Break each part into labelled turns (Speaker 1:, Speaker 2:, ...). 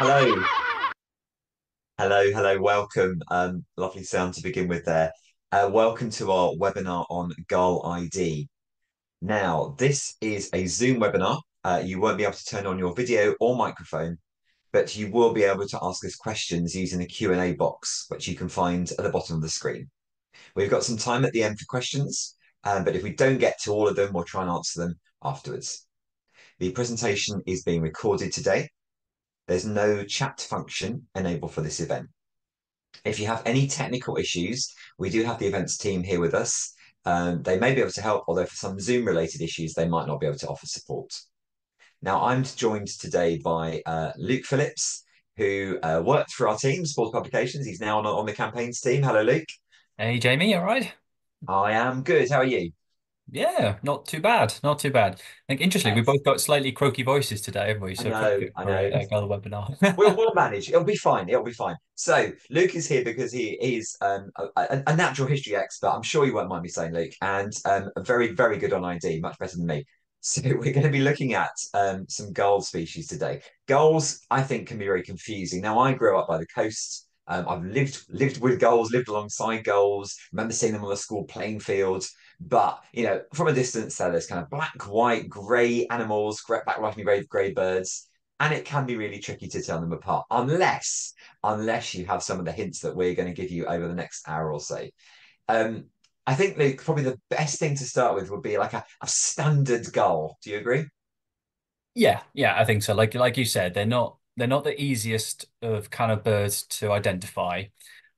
Speaker 1: Hello. Hello, hello, welcome. Um, lovely sound to begin with there. Uh, welcome to our webinar on Gull ID. Now, this is a Zoom webinar. Uh, you won't be able to turn on your video or microphone, but you will be able to ask us questions using the Q&A box, which you can find at the bottom of the screen. We've got some time at the end for questions, um, but if we don't get to all of them, we'll try and answer them afterwards. The presentation is being recorded today. There's no chat function enabled for this event. If you have any technical issues, we do have the events team here with us. Um, they may be able to help, although for some Zoom related issues, they might not be able to offer support. Now, I'm joined today by uh, Luke Phillips, who uh, worked for our team, Sports Publications. He's now on, on the campaigns team. Hello, Luke.
Speaker 2: Hey, Jamie, all right?
Speaker 1: I am good. How are you?
Speaker 2: Yeah, not too bad. Not too bad. I think interestingly, we've both got slightly croaky voices today, haven't we?
Speaker 1: I
Speaker 2: So
Speaker 1: know, I
Speaker 2: for
Speaker 1: know.
Speaker 2: a, a Gull webinar.
Speaker 1: We'll, we'll manage. It'll be fine. It'll be fine. So Luke is here because he is um, a, a natural history expert. I'm sure you won't mind me saying, Luke, and um, very, very good on ID, much better than me. So we're going to be looking at um, some gull species today. Gulls, I think, can be very confusing. Now, I grew up by the coast. Um, I've lived lived with gulls, lived alongside gulls. Remember seeing them on the school playing field. But you know, from a distance, they're there's kind of black, white, grey animals, black, white, and grey, grey birds, and it can be really tricky to tell them apart, unless unless you have some of the hints that we're going to give you over the next hour or so. Um, I think Luke, probably the best thing to start with would be like a, a standard gull. Do you agree?
Speaker 2: Yeah, yeah, I think so. Like like you said, they're not they're not the easiest of kind of birds to identify.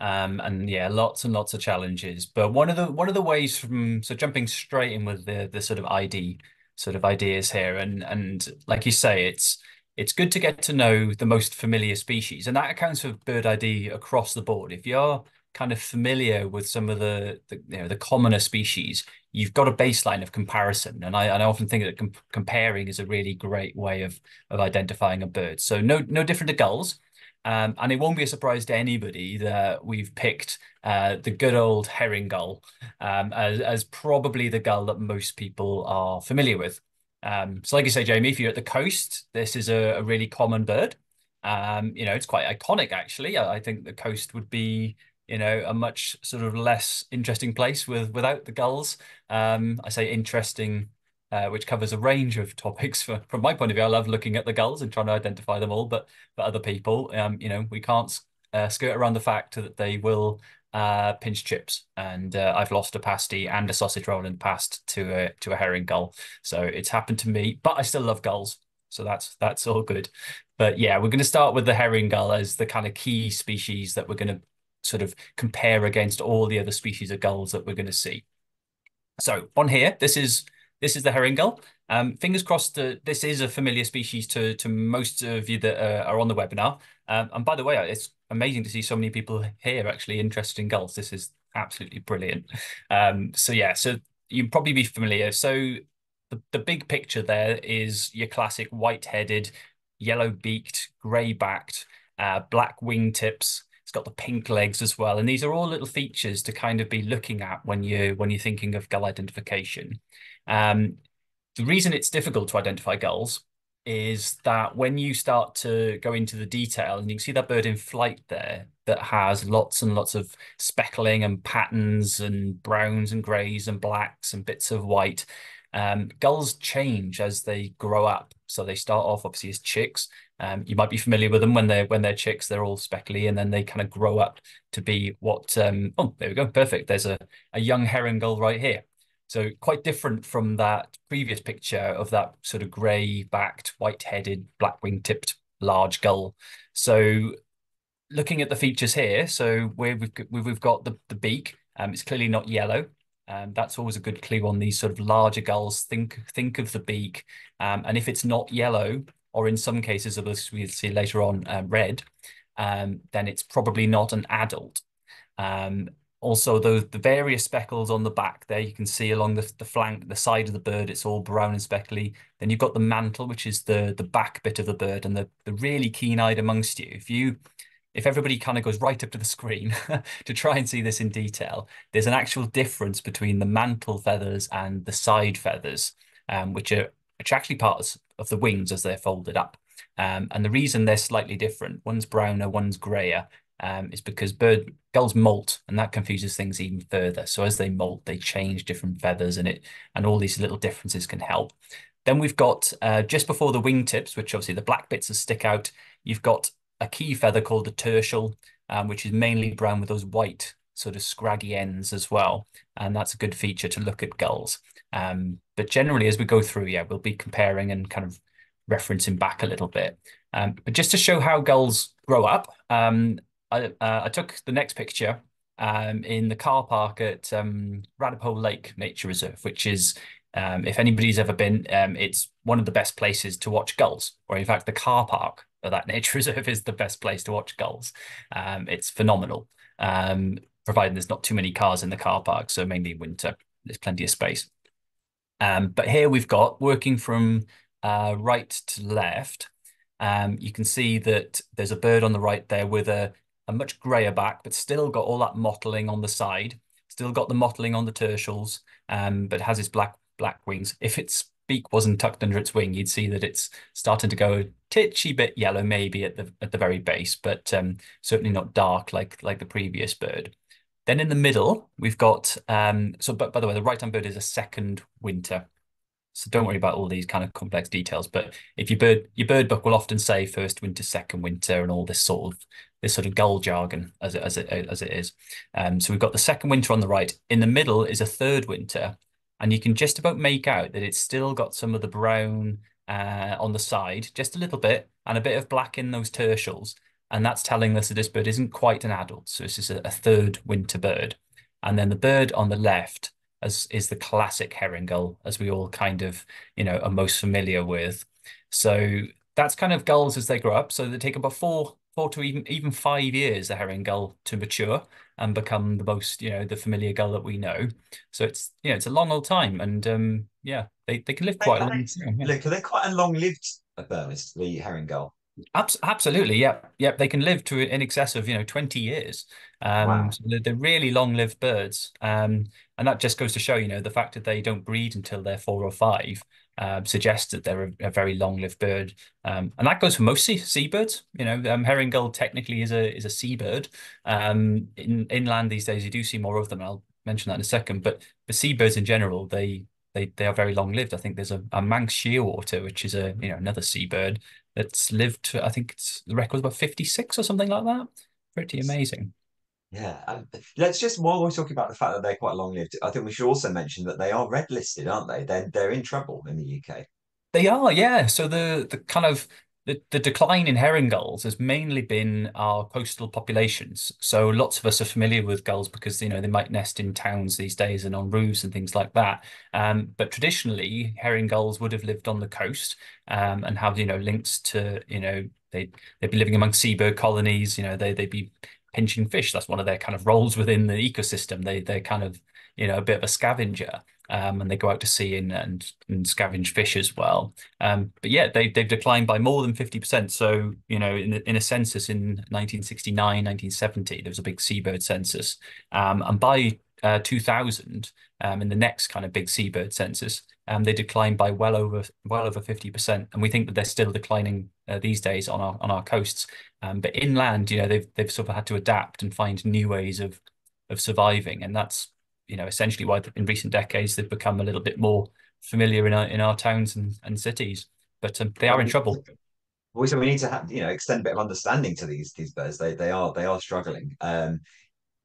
Speaker 2: Um, and yeah, lots and lots of challenges. But one of the one of the ways from so jumping straight in with the the sort of ID sort of ideas here, and and like you say, it's it's good to get to know the most familiar species, and that accounts for bird ID across the board. If you're kind of familiar with some of the, the you know the commoner species, you've got a baseline of comparison. And I, and I often think that com comparing is a really great way of of identifying a bird. So no no different to gulls. Um, and it won't be a surprise to anybody that we've picked uh, the good old herring gull um, as, as probably the gull that most people are familiar with. Um, so like you say, Jamie, if you're at the coast, this is a, a really common bird. Um, you know, it's quite iconic actually. I, I think the coast would be you know, a much sort of less interesting place with without the gulls. Um, I say interesting, uh, which covers a range of topics. For, from my point of view, I love looking at the gulls and trying to identify them all. But for other people, um, you know, we can't uh, skirt around the fact that they will uh, pinch chips. And uh, I've lost a pasty and a sausage roll in the past to a to a herring gull. So it's happened to me, but I still love gulls. So that's that's all good. But yeah, we're going to start with the herring gull as the kind of key species that we're going to sort of compare against all the other species of gulls that we're going to see. So on here, this is this is the herring gull. Um, fingers crossed that this is a familiar species to to most of you that uh, are on the webinar. Um, and by the way, it's amazing to see so many people here actually interested in gulls. This is absolutely brilliant. Um, so yeah, so you'd probably be familiar. So the, the big picture there is your classic white-headed, yellow-beaked, grey-backed, uh, black wingtips, it's got the pink legs as well. And these are all little features to kind of be looking at when you when you're thinking of gull identification. Um, the reason it's difficult to identify gulls is that when you start to go into the detail and you can see that bird in flight there that has lots and lots of speckling and patterns and browns and grays and blacks and bits of white. Um, gulls change as they grow up. So they start off obviously as chicks um, you might be familiar with them when they're when they're chicks, they're all speckly, and then they kind of grow up to be what. Um, oh, there we go, perfect. There's a a young herring gull right here. So quite different from that previous picture of that sort of grey-backed, white-headed, black-wing-tipped large gull. So looking at the features here, so where we've we've got the the beak. Um, it's clearly not yellow. Um, that's always a good clue on these sort of larger gulls. Think think of the beak, um, and if it's not yellow, or in some cases, as we'll see later on, uh, red, um, then it's probably not an adult. Um, also, the, the various speckles on the back there, you can see along the, the flank, the side of the bird, it's all brown and speckly. Then you've got the mantle, which is the, the back bit of the bird, and the, the really keen-eyed amongst you. If you if everybody kind of goes right up to the screen to try and see this in detail, there's an actual difference between the mantle feathers and the side feathers, um, which are which actually parts of the wings as they're folded up. Um, and the reason they're slightly different, one's browner, one's grayer, um, is because bird gulls molt, and that confuses things even further. So as they molt, they change different feathers, and it and all these little differences can help. Then we've got uh, just before the wingtips, which obviously the black bits that stick out. You've got a key feather called the tertial, um, which is mainly brown with those white sort of scraggy ends as well. And that's a good feature to look at gulls. Um, but generally, as we go through, yeah, we'll be comparing and kind of referencing back a little bit. Um, but just to show how gulls grow up, um, I, uh, I took the next picture um, in the car park at um, Radipole Lake Nature Reserve, which is, um, if anybody's ever been, um, it's one of the best places to watch gulls, or in fact, the car park of that nature reserve is the best place to watch gulls. Um, it's phenomenal, um, provided there's not too many cars in the car park, so mainly winter, there's plenty of space. Um, but here we've got working from uh, right to left. Um, you can see that there's a bird on the right there with a, a much grayer back, but still got all that mottling on the side. Still got the mottling on the tertials, um, but has its black black wings. If its beak wasn't tucked under its wing, you'd see that it's starting to go a titchy bit yellow, maybe at the at the very base, but um, certainly not dark like like the previous bird. Then in the middle, we've got, um, so but by the way, the right-hand bird is a second winter. So don't worry about all these kind of complex details. But if your bird your bird book will often say first winter, second winter, and all this sort of this sort of gull jargon as it as it as it is. Um, so we've got the second winter on the right. In the middle is a third winter, and you can just about make out that it's still got some of the brown uh, on the side, just a little bit, and a bit of black in those tertials. And that's telling us that this bird isn't quite an adult. So this is a, a third winter bird. And then the bird on the left as is the classic herring gull, as we all kind of, you know, are most familiar with. So that's kind of gulls as they grow up. So they take about four, four to even even five years, the herring gull, to mature and become the most, you know, the familiar gull that we know. So it's, you know, it's a long old time. And um, yeah, they, they can live quite a long
Speaker 1: time. Yeah. Look, are quite a long-lived bird, the herring gull?
Speaker 2: Absolutely, yep, yep. They can live to in excess of you know twenty years. Um, wow. so they're, they're, really long-lived birds, um, and that just goes to show you know the fact that they don't breed until they're four or five uh, suggests that they're a, a very long-lived bird, um, and that goes for most sea seabirds. You know, um, herring gull technically is a is a seabird. Um, in inland these days, you do see more of them. I'll mention that in a second, but the seabirds in general, they they they are very long lived. I think there's a, a Manx shearwater, which is a you know another seabird that's lived. I think it's the record about 56 or something like that. Pretty amazing.
Speaker 1: Yeah, um, let's just while we're talking about the fact that they're quite long lived, I think we should also mention that they are red listed, aren't they? They're they're in trouble in the UK.
Speaker 2: They are, yeah. So the the kind of the, the decline in herring gulls has mainly been our coastal populations. So lots of us are familiar with gulls because you know they might nest in towns these days and on roofs and things like that. Um, but traditionally, herring gulls would have lived on the coast um, and have you know links to you know they they'd be living among seabird colonies. You know they they'd be pinching fish. That's one of their kind of roles within the ecosystem. They they're kind of you know a bit of a scavenger um, and they go out to sea and, and, and scavenge fish as well. Um, but yeah, they, they've declined by more than 50%. So, you know, in, in a census in 1969, 1970, there was a big seabird census. Um, and by uh, 2000, um, in the next kind of big seabird census, um, they declined by well over well over 50%. And we think that they're still declining uh, these days on our on our coasts. Um, but inland, you know, they've they've sort of had to adapt and find new ways of of surviving. And that's you know, essentially why in recent decades they've become a little bit more familiar in our in our towns and, and cities. But um, they are in trouble.
Speaker 1: Also, we need to have you know extend a bit of understanding to these these birds. They they are they are struggling. Um,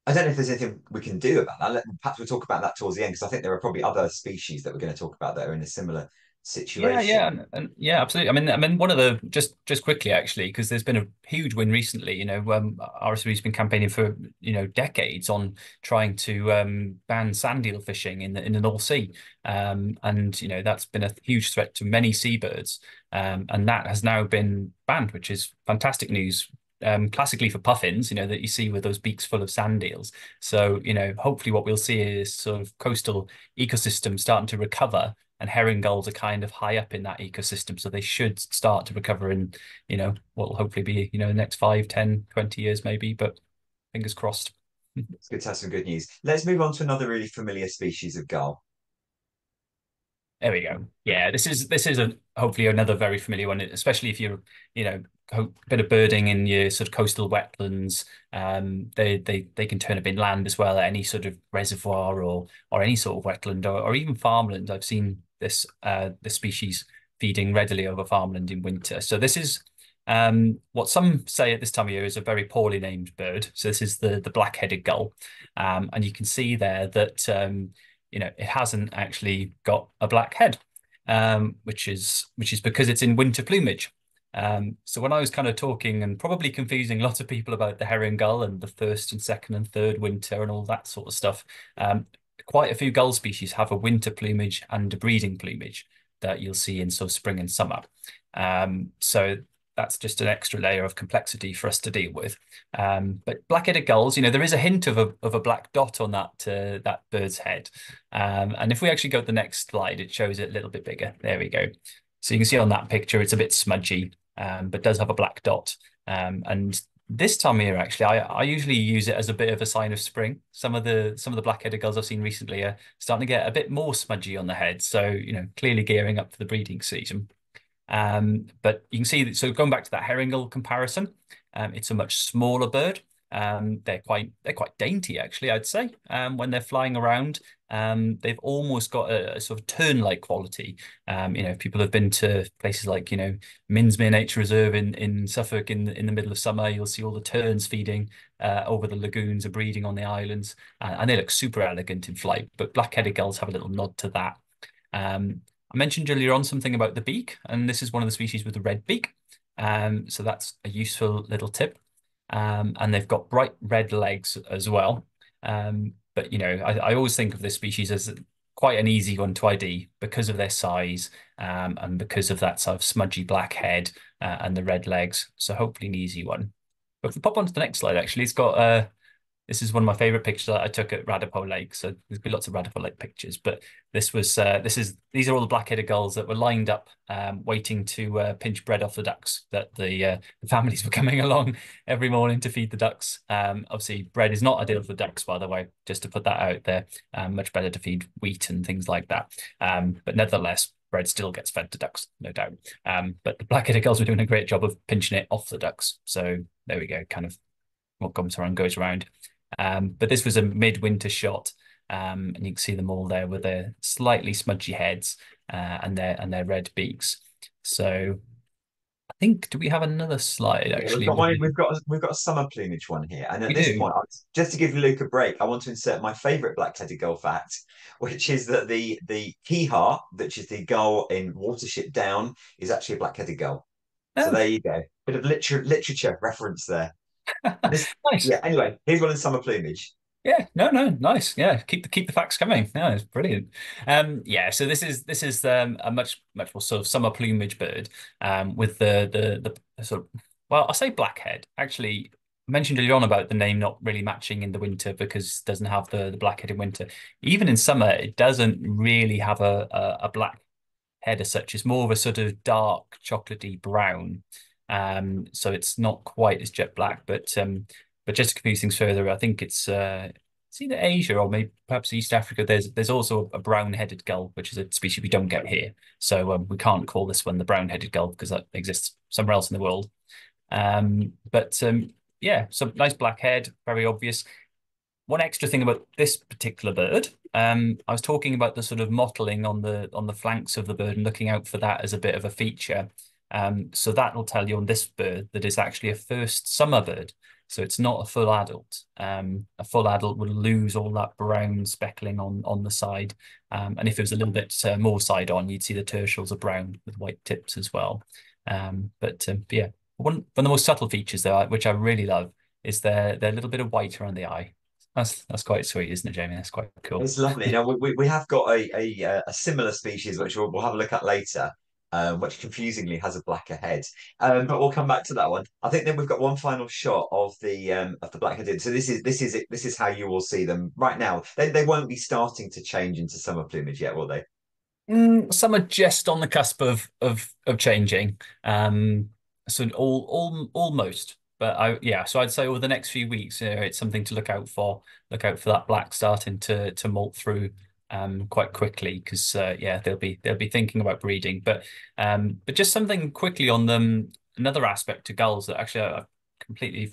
Speaker 1: I don't know if there's anything we can do about that. Perhaps we'll talk about that towards the end because I think there are probably other species that we're going to talk about that are in a similar situation.
Speaker 2: Yeah, yeah, and, yeah, absolutely. I mean, I mean, one of the just just quickly actually, because there's been a huge win recently. You know, um, RSPB's been campaigning for you know decades on trying to um, ban sand eel fishing in the in the North Sea, um, and you know that's been a huge threat to many seabirds, um, and that has now been banned, which is fantastic news um, classically for puffins, you know, that you see with those beaks full of sand eels. So, you know, hopefully what we'll see is sort of coastal ecosystems starting to recover and herring gulls are kind of high up in that ecosystem. So they should start to recover in, you know, what will hopefully be, you know, the next 5, 10, 20 years maybe, but fingers crossed.
Speaker 1: It's good to have some good news. Let's move on to another really familiar species of gull.
Speaker 2: There we go. Yeah, this is this is a hopefully another very familiar one, especially if you're, you know, a bit of birding in your sort of coastal wetlands. Um, they they they can turn up inland as well at any sort of reservoir or or any sort of wetland or, or even farmland. I've seen this uh the species feeding readily over farmland in winter. So this is um, what some say at this time of year is a very poorly named bird. So this is the the black-headed gull, um, and you can see there that um, you know, it hasn't actually got a black head, um, which is which is because it's in winter plumage. Um, so when I was kind of talking and probably confusing lots of people about the herring gull and the first and second and third winter and all that sort of stuff, um, quite a few gull species have a winter plumage and a breeding plumage that you'll see in sort of spring and summer. Um, so that's just an extra layer of complexity for us to deal with. Um, but black-headed gulls, you know, there is a hint of a of a black dot on that uh, that bird's head. Um, and if we actually go to the next slide, it shows it a little bit bigger. There we go. So you can see on that picture, it's a bit smudgy, um, but does have a black dot. Um, and this time of year, actually, I, I usually use it as a bit of a sign of spring. Some of the some of the black-headed gulls I've seen recently are starting to get a bit more smudgy on the head. So, you know, clearly gearing up for the breeding season. Um, but you can see, that so going back to that herring gull comparison, um, it's a much smaller bird. Um, they're quite they're quite dainty actually, I'd say. Um, when they're flying around, um, they've almost got a, a sort of tern-like quality. Um, you know, if people have been to places like you know Minsmere Nature Reserve in in Suffolk in in the middle of summer, you'll see all the terns feeding uh, over the lagoons, are breeding on the islands, uh, and they look super elegant in flight. But black-headed gulls have a little nod to that. Um, I mentioned earlier on something about the beak, and this is one of the species with the red beak. Um, so that's a useful little tip. Um, and they've got bright red legs as well. Um, but, you know, I, I, always think of this species as quite an easy one to ID because of their size um, and because of that sort of smudgy black head uh, and the red legs. So hopefully an easy one. But if we pop on to the next slide, actually, it's got uh, this is one of my favorite pictures that I took at Radipole Lake. So there's been lots of Radipole Lake pictures, but this was uh, this is these are all the black-headed gulls that were lined up, um, waiting to uh, pinch bread off the ducks. That the, uh, the families were coming along every morning to feed the ducks. Um, obviously, bread is not ideal for ducks, by the way. Just to put that out there, um, much better to feed wheat and things like that. Um, but nevertheless, bread still gets fed to ducks, no doubt. Um, but the black-headed gulls were doing a great job of pinching it off the ducks. So there we go, kind of what comes around goes around. Um, but this was a midwinter shot, um, and you can see them all there with their slightly smudgy heads uh, and their and their red beaks. So I think do we have another slide actually?
Speaker 1: Yeah, we've, got one, we've got a, we've got a summer plumage one here, and at we this do. point, just to give Luke a break, I want to insert my favourite black-headed gull fact, which is that the the Kehaar, which is the gull in Watership Down, is actually a black-headed gull. Oh. So there you go, bit of literature literature reference there. Nice. Yeah. Anyway, here's one in summer plumage.
Speaker 2: Yeah, no, no, nice. Yeah, keep the keep the facts coming. Yeah, it's brilliant. Um, yeah, so this is this is um, a much much more sort of summer plumage bird, um, with the the the sort of well, I say blackhead. Actually, I mentioned earlier on about the name not really matching in the winter because it doesn't have the the blackhead in winter. Even in summer, it doesn't really have a a, a black head as such. It's more of a sort of dark chocolatey brown. Um, so it's not quite as jet black, but um, but just to confuse things further, I think it's uh, it's either Asia or maybe perhaps East Africa. There's there's also a brown-headed gull, which is a species we don't get here. So um, we can't call this one the brown-headed gull because that exists somewhere else in the world. Um, but um, yeah, so nice black head, very obvious. One extra thing about this particular bird, um, I was talking about the sort of mottling on the on the flanks of the bird and looking out for that as a bit of a feature. Um, so that will tell you on this bird that it's actually a first summer bird. So it's not a full adult. Um, a full adult would lose all that brown speckling on, on the side. Um, and if it was a little bit uh, more side on, you'd see the tertials are brown with white tips as well. Um, but, um, yeah, one, one of the most subtle features though, which I really love, is their, their little bit of white around the eye. That's that's quite sweet, isn't it, Jamie? That's quite cool.
Speaker 1: It's lovely. now we, we have got a, a, a similar species which we'll, we'll have a look at later, um, which confusingly has a blacker head. Um, but we'll come back to that one. I think then we've got one final shot of the um, of the black-headed. So this is this is it. This is how you will see them right now. They they won't be starting to change into summer plumage yet, will they?
Speaker 2: Mm, some are just on the cusp of of of changing. Um, so all all almost. But I yeah, so I'd say over the next few weeks, it's something to look out for. Look out for that black starting to to molt through um, quite quickly because uh, yeah they'll be they'll be thinking about breeding. But um, but just something quickly on them. Another aspect to gulls that actually I completely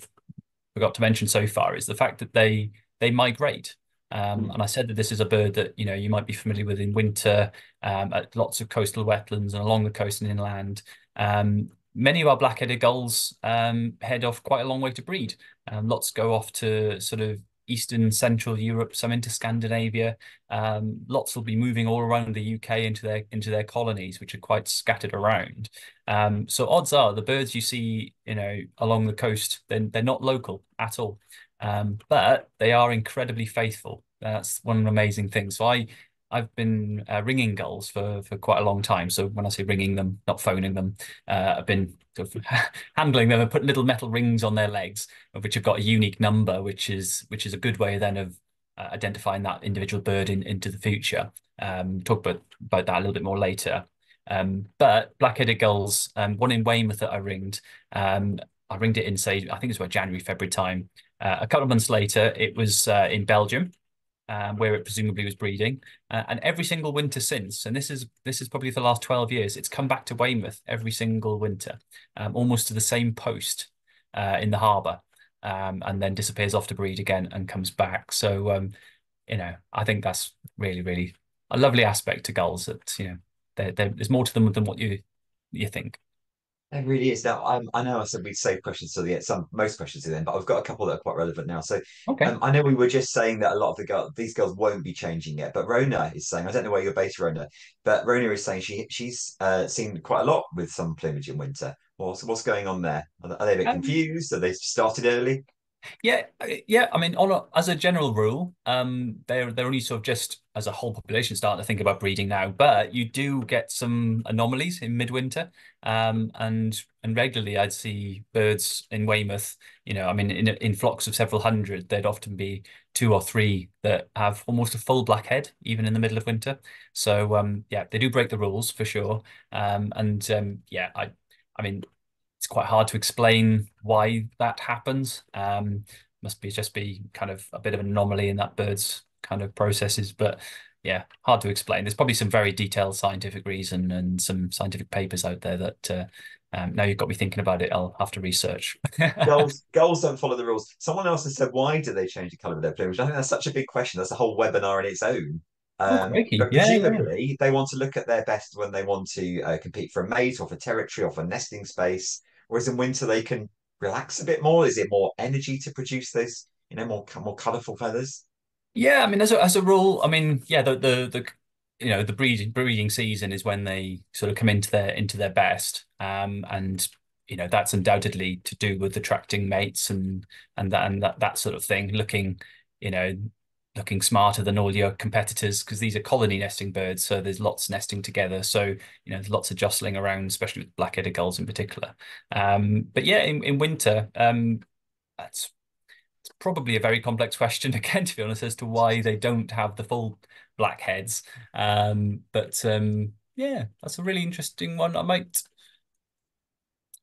Speaker 2: forgot to mention so far is the fact that they they migrate. Um, and I said that this is a bird that you know you might be familiar with in winter um, at lots of coastal wetlands and along the coast and inland. Um, many of our black-headed gulls um, head off quite a long way to breed. Um, lots go off to sort of Eastern Central Europe, some into Scandinavia. Um, lots will be moving all around the UK into their into their colonies, which are quite scattered around. Um, so odds are the birds you see, you know, along the coast, then they're, not local at all, um, but they are incredibly faithful. That's one amazing things. So I I've been uh, ringing gulls for for quite a long time. So when I say ringing them, not phoning them, uh, I've been sort of handling them and putting little metal rings on their legs, which have got a unique number, which is which is a good way then of uh, identifying that individual bird in, into the future. Um, talk about about that a little bit more later. Um, but black-headed gulls, um, one in Weymouth that I ringed, um, I ringed it in say I think it was about January February time. Uh, a couple of months later, it was uh, in Belgium um, where it presumably was breeding. Uh, and every single winter since, and this is this is probably the last 12 years, it's come back to Weymouth every single winter, um, almost to the same post uh, in the harbour, um, and then disappears off to breed again and comes back. So, um, you know, I think that's really, really a lovely aspect to gulls that, you know, there, there's more to them than what you you think.
Speaker 1: It really is. Now, um, I know I said we'd save questions to the end, some most questions to them, but I've got a couple that are quite relevant now. So,
Speaker 2: okay.
Speaker 1: um, I know we were just saying that a lot of the girls, these girls won't be changing yet, but Rona is saying, I don't know where you're based, Rona, but Rona is saying she she's uh, seen quite a lot with some plumage in winter. What's what's going on there? Are, are they a bit um, confused? Are they started early?
Speaker 2: Yeah, uh, yeah. I mean, on a, as a general rule, um, they're they're only sort of just as a whole population starting to think about breeding now. But you do get some anomalies in midwinter, um, and and regularly I'd see birds in Weymouth. You know, I mean, in in flocks of several hundred, there'd often be two or three that have almost a full black head, even in the middle of winter. So um, yeah, they do break the rules for sure. Um, and um, yeah, I I mean, it's quite hard to explain why that happens. Um, must be just be kind of a bit of an anomaly in that bird's kind of processes, but yeah, hard to explain. There's probably some very detailed scientific reason and some scientific papers out there that uh, um, now you've got me thinking about it. I'll have to research.
Speaker 1: gulls don't follow the rules. Someone else has said, why do they change the colour of their plumage? I think that's such a big question. That's a whole webinar in its own.
Speaker 2: Oh, um, oh,
Speaker 1: but presumably, yeah. they want to look at their best when they want to uh, compete for a mate or for territory or for nesting space. Whereas in winter they can relax a bit more. Is it more energy to produce those, you know, more more colourful feathers?
Speaker 2: Yeah, I mean, as a as a rule, I mean, yeah, the the the you know the breeding breeding season is when they sort of come into their into their best, um, and you know that's undoubtedly to do with attracting mates and and that and that that sort of thing. Looking, you know, looking smarter than all your competitors because these are colony nesting birds, so there's lots nesting together. So you know, there's lots of jostling around, especially with black-headed gulls in particular. Um, but yeah, in, in winter, um, that's it's probably a very complex question again, to be honest, as to why they don't have the full black heads. Um, but um, yeah, that's a really interesting one. I might.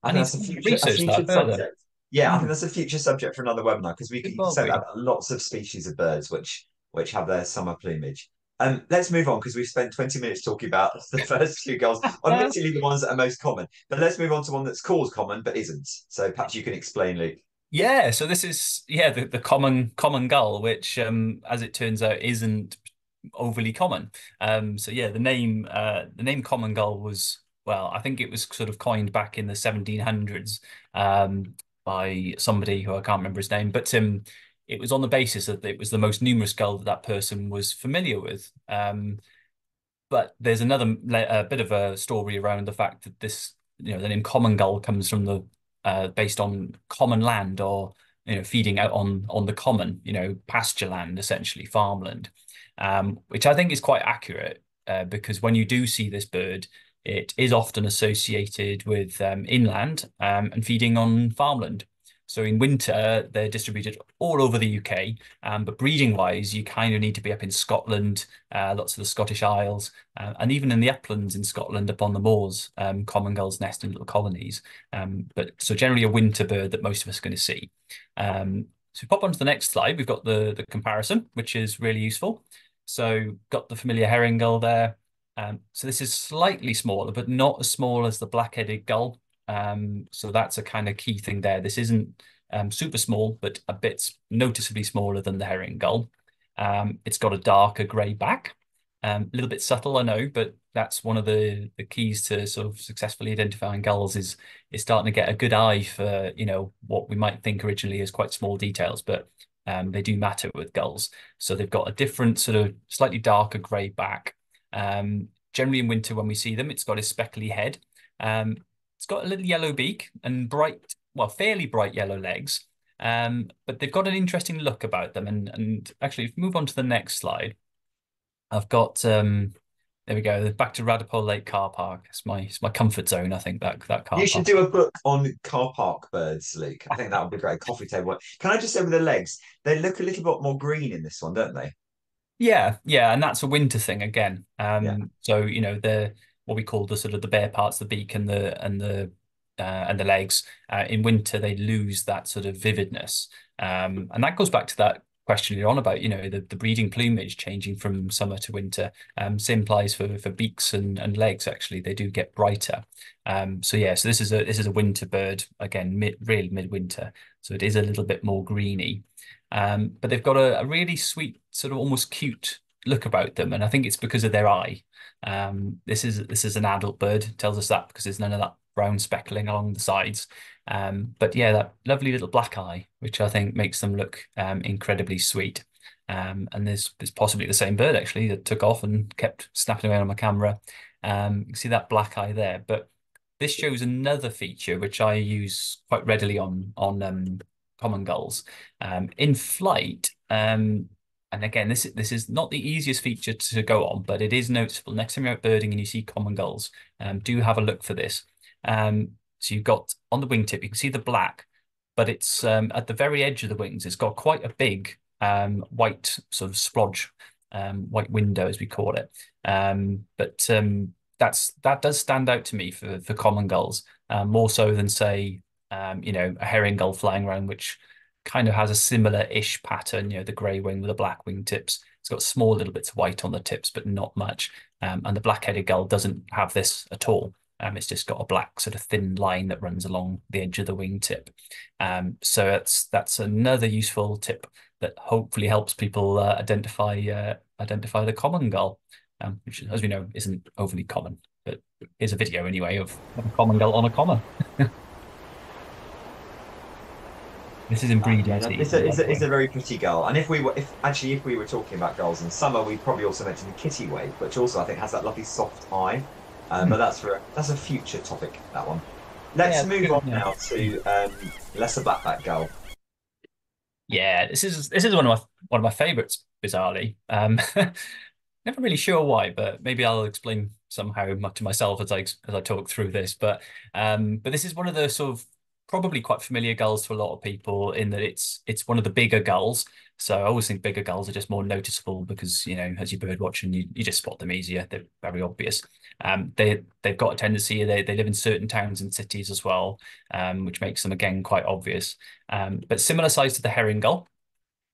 Speaker 1: I, I need to research that further. Yeah, I think hmm. that's a future subject for another webinar because we can say that lots of species of birds which which have their summer plumage. Um, let's move on because we've spent 20 minutes talking about the first two gulls, literally the ones that are most common. But let's move on to one that's called common but isn't. So perhaps you can explain, Luke.
Speaker 2: Yeah, so this is yeah the, the common common gull, which um, as it turns out isn't overly common. Um, so yeah, the name uh, the name common gull was well, I think it was sort of coined back in the 1700s. Um, by somebody who I can't remember his name, but um, it was on the basis that it was the most numerous gull that that person was familiar with. Um, but there's another a bit of a story around the fact that this, you know, the name common gull comes from the uh, based on common land or you know feeding out on on the common, you know, pasture land essentially, farmland, um, which I think is quite accurate uh, because when you do see this bird, it is often associated with um, inland um, and feeding on farmland. So in winter, they're distributed all over the UK, um, but breeding wise, you kind of need to be up in Scotland, uh, lots of the Scottish Isles, uh, and even in the uplands in Scotland, upon the moors, um, common gulls nest in little colonies. Um, but so generally a winter bird that most of us are going to see. Um, so pop on to the next slide, we've got the, the comparison, which is really useful. So got the familiar herring gull there. Um, so this is slightly smaller, but not as small as the black-headed gull. Um, so that's a kind of key thing there. This isn't um, super small, but a bit noticeably smaller than the herring gull. Um, it's got a darker grey back, um, a little bit subtle, I know, but that's one of the the keys to sort of successfully identifying gulls is is starting to get a good eye for you know what we might think originally as quite small details, but um, they do matter with gulls. So they've got a different sort of slightly darker grey back. Um, generally in winter when we see them, it's got a speckly head. Um, it's got a little yellow beak and bright, well, fairly bright yellow legs. Um, but they've got an interesting look about them. And and actually, if we move on to the next slide, I've got um, there we go. Back to Radipole Lake Car Park. It's my it's my comfort zone. I think that that car.
Speaker 1: You
Speaker 2: park.
Speaker 1: should do a book on car park birds, Luke. I think that would be great. Coffee table. Can I just say with the legs, they look a little bit more green in this one, don't they?
Speaker 2: Yeah, yeah, and that's a winter thing again. Um,
Speaker 1: Yeah.
Speaker 2: so you know the what we call the sort of the bare parts, the beak and the and the uh, and the legs. Uh, in winter, they lose that sort of vividness, um, and that goes back to that question you're on about. You know, the, the breeding plumage changing from summer to winter. Um, same applies for for beaks and and legs. Actually, they do get brighter. Um, so yeah, so this is a this is a winter bird again, mid really midwinter. So it is a little bit more greeny. Um, but they've got a, a really sweet, sort of almost cute look about them, and I think it's because of their eye. Um, this is this is an adult bird, tells us that because there's none of that brown speckling along the sides. Um, but yeah, that lovely little black eye, which I think makes them look um, incredibly sweet. Um, and there's there's possibly the same bird actually that took off and kept snapping away on my camera. Um, you can see that black eye there, but this shows another feature which I use quite readily on on um, common gulls. Um, in flight, um, and again, this this is not the easiest feature to go on, but it is noticeable. Next time you're out birding and you see common gulls, um, do have a look for this. Um, so you've got on the wingtip, you can see the black, but it's um, at the very edge of the wings. It's got quite a big um, white sort of splodge, um, white window as we call it. Um, but that's that does stand out to me for for common gulls, uh, more so than say um, you know, a herring gull flying around, which kind of has a similar-ish pattern, you know, the grey wing with the black wing tips. It's got small little bits of white on the tips, but not much. Um, and the black-headed gull doesn't have this at all. Um, it's just got a black sort of thin line that runs along the edge of the wingtip. Um, so that's that's another useful tip that hopefully helps people uh, identify uh, identify the common gull, um, which, as we know, isn't overly common. But here's a video anyway of a common gull on a common. This is in breeding
Speaker 1: Yeah,
Speaker 2: season.
Speaker 1: it's a, it's, a, it's a very pretty gull. And if we were, if actually, if we were talking about gulls in summer, we'd probably also mention the kittiwake, which also I think has that lovely soft eye. Um, but that's for that's a future topic. That one. Let's
Speaker 2: Yeah,
Speaker 1: move
Speaker 2: good,
Speaker 1: on
Speaker 2: yeah.
Speaker 1: now to um, lesser blackback gull.
Speaker 2: Yeah, this is this is one of my one of my favorites, bizarrely. Um, never really sure why, but maybe I'll explain somehow to myself as I as I talk through this. But um, but this is one of the sort of probably quite familiar gulls to a lot of people in that it's it's one of the bigger gulls. So I always think bigger gulls are just more noticeable because you know as you bird watching you you just spot them easier. They're very obvious. Um, they they've got a tendency they they live in certain towns and cities as well, um, which makes them again quite obvious. Um, but similar size to the herring gull,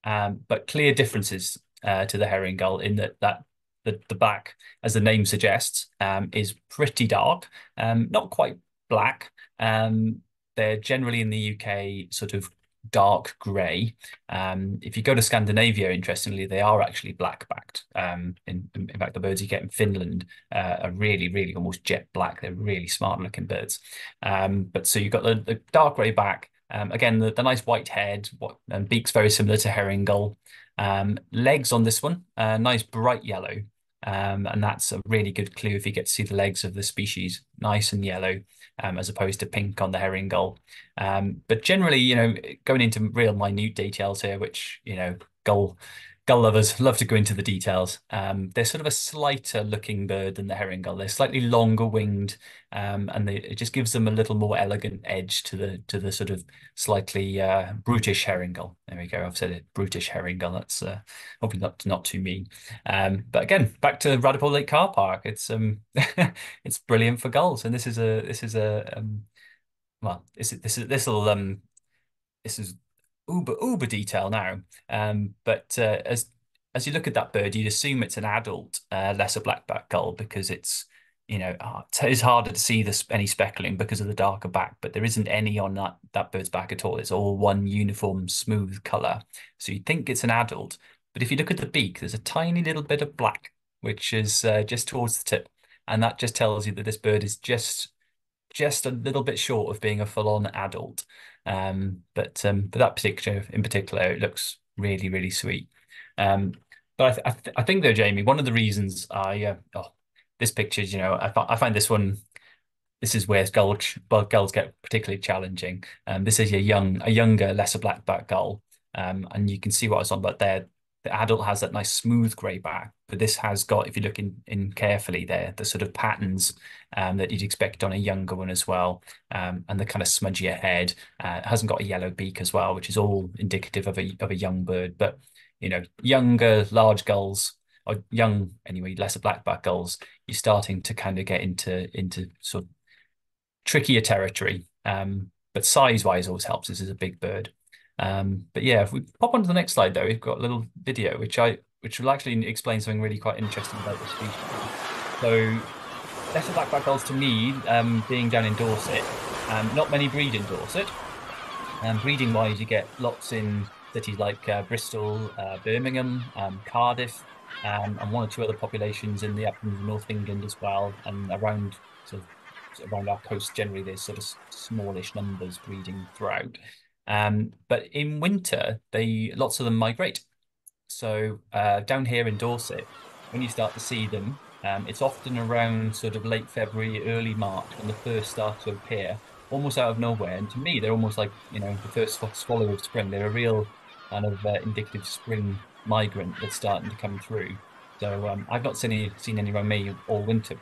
Speaker 2: um, but clear differences uh, to the herring gull in that that the, the back, as the name suggests, um, is pretty dark, um, not quite black. Um, they're generally in the UK sort of dark grey. Um, if you go to Scandinavia, interestingly, they are actually black backed. Um, in, in fact, the birds you get in Finland uh, are really, really almost jet black. They're really smart looking birds. Um, but so you've got the, the dark grey back. Um, again, the, the nice white head, what and beak's very similar to herring gull. Um, legs on this one, uh, nice bright yellow. Um, and that's a really good clue if you get to see the legs of the species, nice and yellow, um, as opposed to pink on the herring gull. Um, but generally, you know, going into real minute details here, which, you know, gull gull lovers love to go into the details. Um, they're sort of a slighter looking bird than the herring gull. They're slightly longer winged, um, and they, it just gives them a little more elegant edge to the to the sort of slightly uh, brutish herring gull. There we go. I've said it, brutish herring gull. That's uh, hopefully not not too mean. Um, but again, back to Radipole Lake Car Park. It's um, it's brilliant for gulls, and this is a this is a um, well, this is this is this will um, this is uber uber detail now. Um, but uh, as as you look at that bird, you'd assume it's an adult uh, lesser black-backed gull because it's you know it's harder to see this any speckling because of the darker back, but there isn't any on that that bird's back at all. It's all one uniform smooth color, so you'd think it's an adult. But if you look at the beak, there's a tiny little bit of black, which is uh, just towards the tip, and that just tells you that this bird is just just a little bit short of being a full-on adult. Um, but um, but that particular in particular, it looks really really sweet. Um, but I, th I, th I, think though, Jamie, one of the reasons I uh, oh this picture, you know, I, I find this one. This is where gulls, gulls get particularly challenging. Um, this is a young, a younger, lesser black-backed gull, um, and you can see what I was on about there the adult has that nice smooth grey back, but this has got, if you look in, in carefully there, the sort of patterns um, that you'd expect on a younger one as well, um, and the kind of smudgier head. Uh, hasn't got a yellow beak as well, which is all indicative of a of a young bird. But you know, younger large gulls or young anyway, lesser black-backed gulls, you're starting to kind of get into into sort of trickier territory. Um, but size-wise always helps. This is a big bird. Um, but yeah, if we pop onto the next slide though, we've got a little video which I which will actually explain something really quite interesting about this species. So lesser black-backed gulls to me, um, being down in Dorset, um, not many breed in Dorset. Um, breeding wise, you get lots in cities like uh, Bristol, uh, Birmingham, um, Cardiff, um, and one or two other populations in the up in the north of England as well, and around sort of around our coast generally there's sort of smallish numbers breeding throughout. Um, but in winter, they lots of them migrate. So uh, down here in Dorset, when you start to see them, um, it's often around sort of late February, early March when the first start to appear, almost out of nowhere. And to me, they're almost like you know the first swallow of spring. They're a real kind of uh, indicative spring migrant that's starting to come through. So um, I've not seen any, seen any around me all winter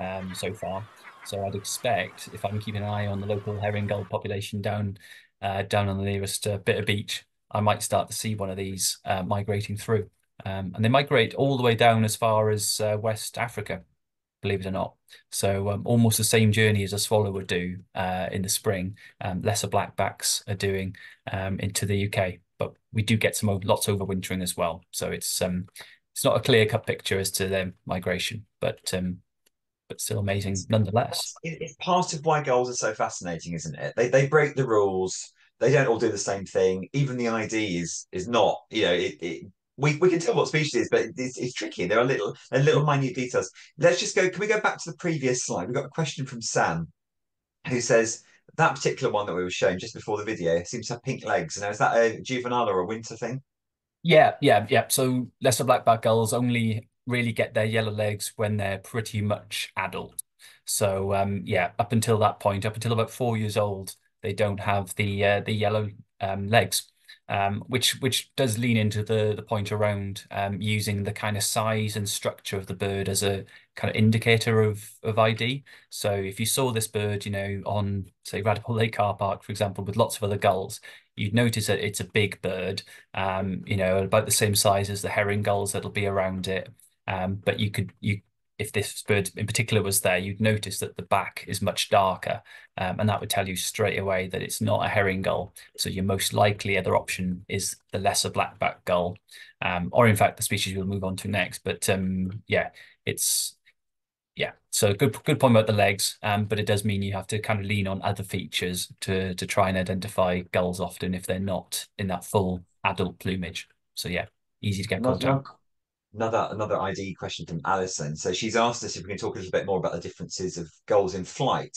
Speaker 2: um, so far. So I'd expect if I'm keeping an eye on the local herring gull population down uh, down on the nearest uh, bit of beach, I might start to see one of these uh, migrating through. Um, and they migrate all the way down as far as uh, West Africa, believe it or not. So um, almost the same journey as a swallow would do uh, in the spring. Um, lesser blackbacks are doing um, into the UK, but we do get some lots overwintering as well. So it's um, it's not a clear cut picture as to their migration, but um, but still amazing nonetheless.
Speaker 1: It's part of why gulls are so fascinating, isn't it? They they break the rules. They don't all do the same thing. Even the ID is is not. You know, it, it we, we can tell what species it is, but it's, it's tricky. There are little are little minute details. Let's just go. Can we go back to the previous slide? We've got a question from Sam, who says that particular one that we were showing just before the video seems to have pink legs. Now, is that a juvenile or a winter thing?
Speaker 2: Yeah, yeah, yeah. So lesser black-backed gulls only really get their yellow legs when they're pretty much adult. So um, yeah, up until that point, up until about four years old, they don't have the uh, the yellow um, legs, um, which which does lean into the the point around um, using the kind of size and structure of the bird as a kind of indicator of of ID. So if you saw this bird, you know, on say Radipole Lake Car Park, for example, with lots of other gulls, you'd notice that it's a big bird, um, you know, about the same size as the herring gulls that'll be around it. Um, but you could you if this bird in particular was there, you'd notice that the back is much darker, um, and that would tell you straight away that it's not a herring gull. So your most likely other option is the lesser black-backed gull, um, or in fact the species we'll move on to next. But um, yeah, it's yeah. So good good point about the legs, um, but it does mean you have to kind of lean on other features to to try and identify gulls often if they're not in that full adult plumage. So yeah, easy to get caught
Speaker 1: another another ID question from Alison. So she's asked us if we can talk a little bit more about the differences of goals in flight,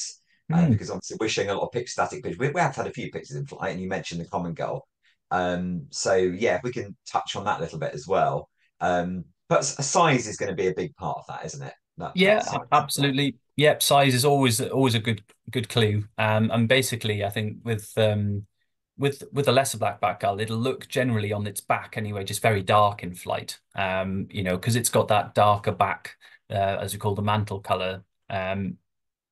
Speaker 1: mm. uh, hmm. because obviously we're showing a lot of pic static pictures. We, we, have had a few pictures in flight, and you mentioned the common gull. Um, so yeah, if we can touch on that a little bit as well. Um, but size is going to be a big part of that, isn't it? That,
Speaker 2: yeah, absolutely. Yep, size is always always a good good clue. Um, and basically, I think with um, with with a lesser black-backed gull, it'll look generally on its back anyway, just very dark in flight. Um, you know, because it's got that darker back, uh, as we call the mantle color. Um,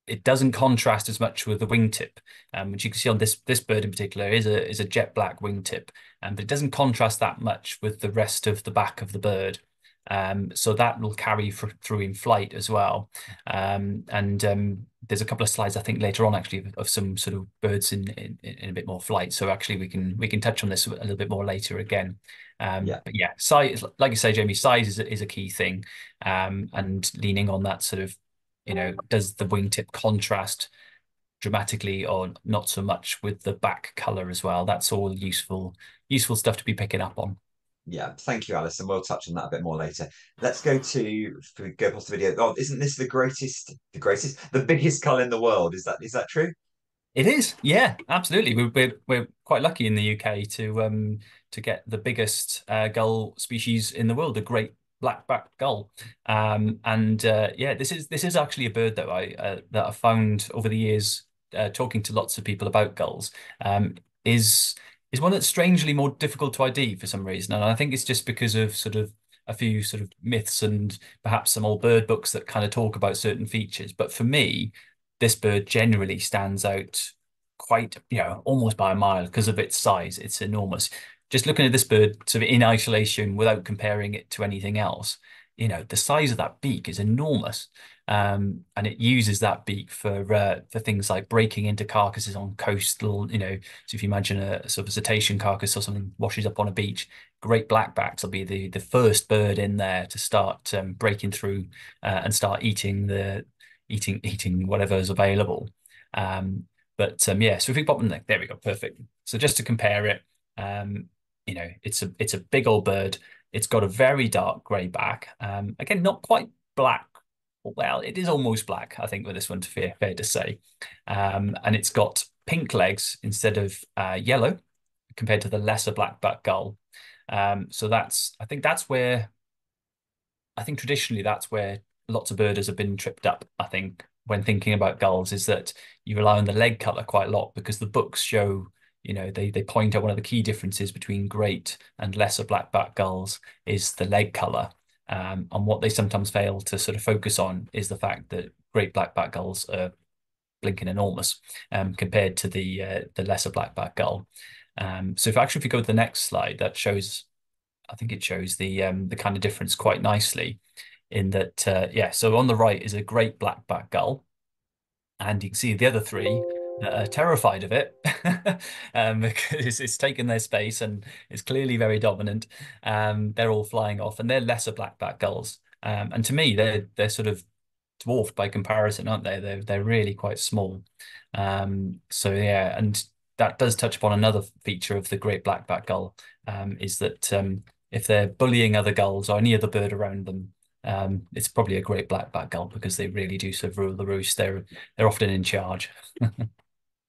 Speaker 2: it doesn't contrast as much with the wingtip, um, which you can see on this this bird in particular is a is a jet black wingtip, um, it doesn't contrast that much with the rest of the back of the bird. Um, so that will carry for, through in flight as well. Um, and um, there's a couple of slides I think later on actually of, of some sort of birds in, in, in a bit more flight. So actually we can we can touch on this a little bit more later again. Um, yeah. But yeah, size, like you say, Jamie, size is, is a key thing. Um, and leaning on that sort of, you know, does the wingtip contrast dramatically or not so much with the back color as well? That's all useful, useful stuff to be picking up on.
Speaker 1: Yeah, thank you, Alison. We'll touch on that a bit more later. Let's go to go past the video. Oh, isn't this the greatest, the greatest, the biggest gull in the world? Is that is that true?
Speaker 2: It is, yeah, absolutely. We're we're, we're quite lucky in the UK to um to get the biggest uh, gull species in the world, the great black-backed gull. Um, and uh, yeah, this is this is actually a bird that I uh, that I found over the years uh, talking to lots of people about gulls. Um, is is one that's strangely more difficult to ID for some reason. And I think it's just because of sort of a few sort of myths and perhaps some old bird books that kind of talk about certain features. But for me, this bird generally stands out quite, you know, almost by a mile because of its size. It's enormous. Just looking at this bird sort of in isolation without comparing it to anything else, you know, the size of that beak is enormous. Um, and it uses that beak for uh, for things like breaking into carcasses on coastal, you know. So if you imagine a, sort of cetacean carcass or something washes up on a beach, great blackbacks will be the the first bird in there to start um, breaking through uh, and start eating the eating eating whatever is available. Um, but um, yeah, so if we pop in there, there we go, perfect. So just to compare it, um, you know, it's a it's a big old bird. It's got a very dark grey back. Um, again, not quite black well, it is almost black, I think, with this one, to fair, fair to say. Um, and it's got pink legs instead of uh, yellow compared to the lesser black-backed gull. Um, so that's, I think that's where, I think traditionally that's where lots of birders have been tripped up, I think, when thinking about gulls, is that you rely on the leg colour quite a lot because the books show you know they they point out one of the key differences between great and lesser black-backed gulls is the leg color um, and what they sometimes fail to sort of focus on is the fact that great black-backed gulls are blinking enormous um, compared to the uh, the lesser black-backed gull. Um, so if actually if we go to the next slide, that shows, I think it shows the um, the kind of difference quite nicely in that, uh, yeah, so on the right is a great black-backed gull. And you can see the other three uh, terrified of it um, because it's taken their space and it's clearly very dominant. Um, they're all flying off, and they're lesser black-backed gulls. Um, and to me, they're they're sort of dwarfed by comparison, aren't they? They're they're really quite small. Um, so yeah, and that does touch upon another feature of the great black-backed gull um, is that um, if they're bullying other gulls or any other bird around them, um, it's probably a great black-backed gull because they really do sort of rule the roost. They're they're often in charge.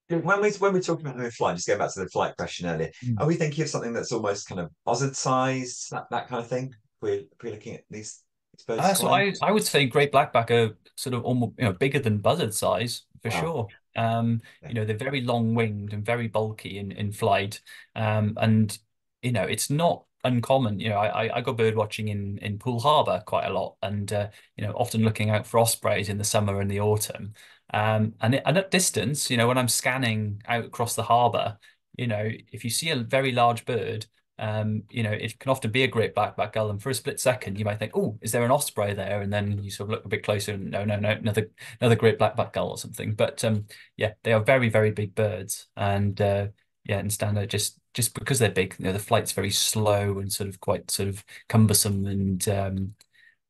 Speaker 1: when we when we're talking about the flight, just going back to the flight question earlier, mm. are we thinking of something that's almost kind of buzzard sized, that, that kind of thing? We're, we're looking at these.
Speaker 2: Uh, so I, I would say great blackback are sort of almost you know bigger than buzzard size for wow. sure. Um, yeah. you know they're very long winged and very bulky in in flight. Um, and you know it's not uncommon. You know, I I go bird watching in in Poole Harbour quite a lot, and uh, you know often looking out for ospreys in the summer and the autumn. Um, and, it, and at distance, you know, when I'm scanning out across the harbour, you know, if you see a very large bird, um, you know, it can often be a great black-backed gull, and for a split second, you might think, "Oh, is there an osprey there?" And then you sort of look a bit closer, and no, no, no, another another great black-backed gull or something. But um, yeah, they are very, very big birds, and uh, yeah, and stand out just just because they're big. You know, the flight's very slow and sort of quite sort of cumbersome, and um,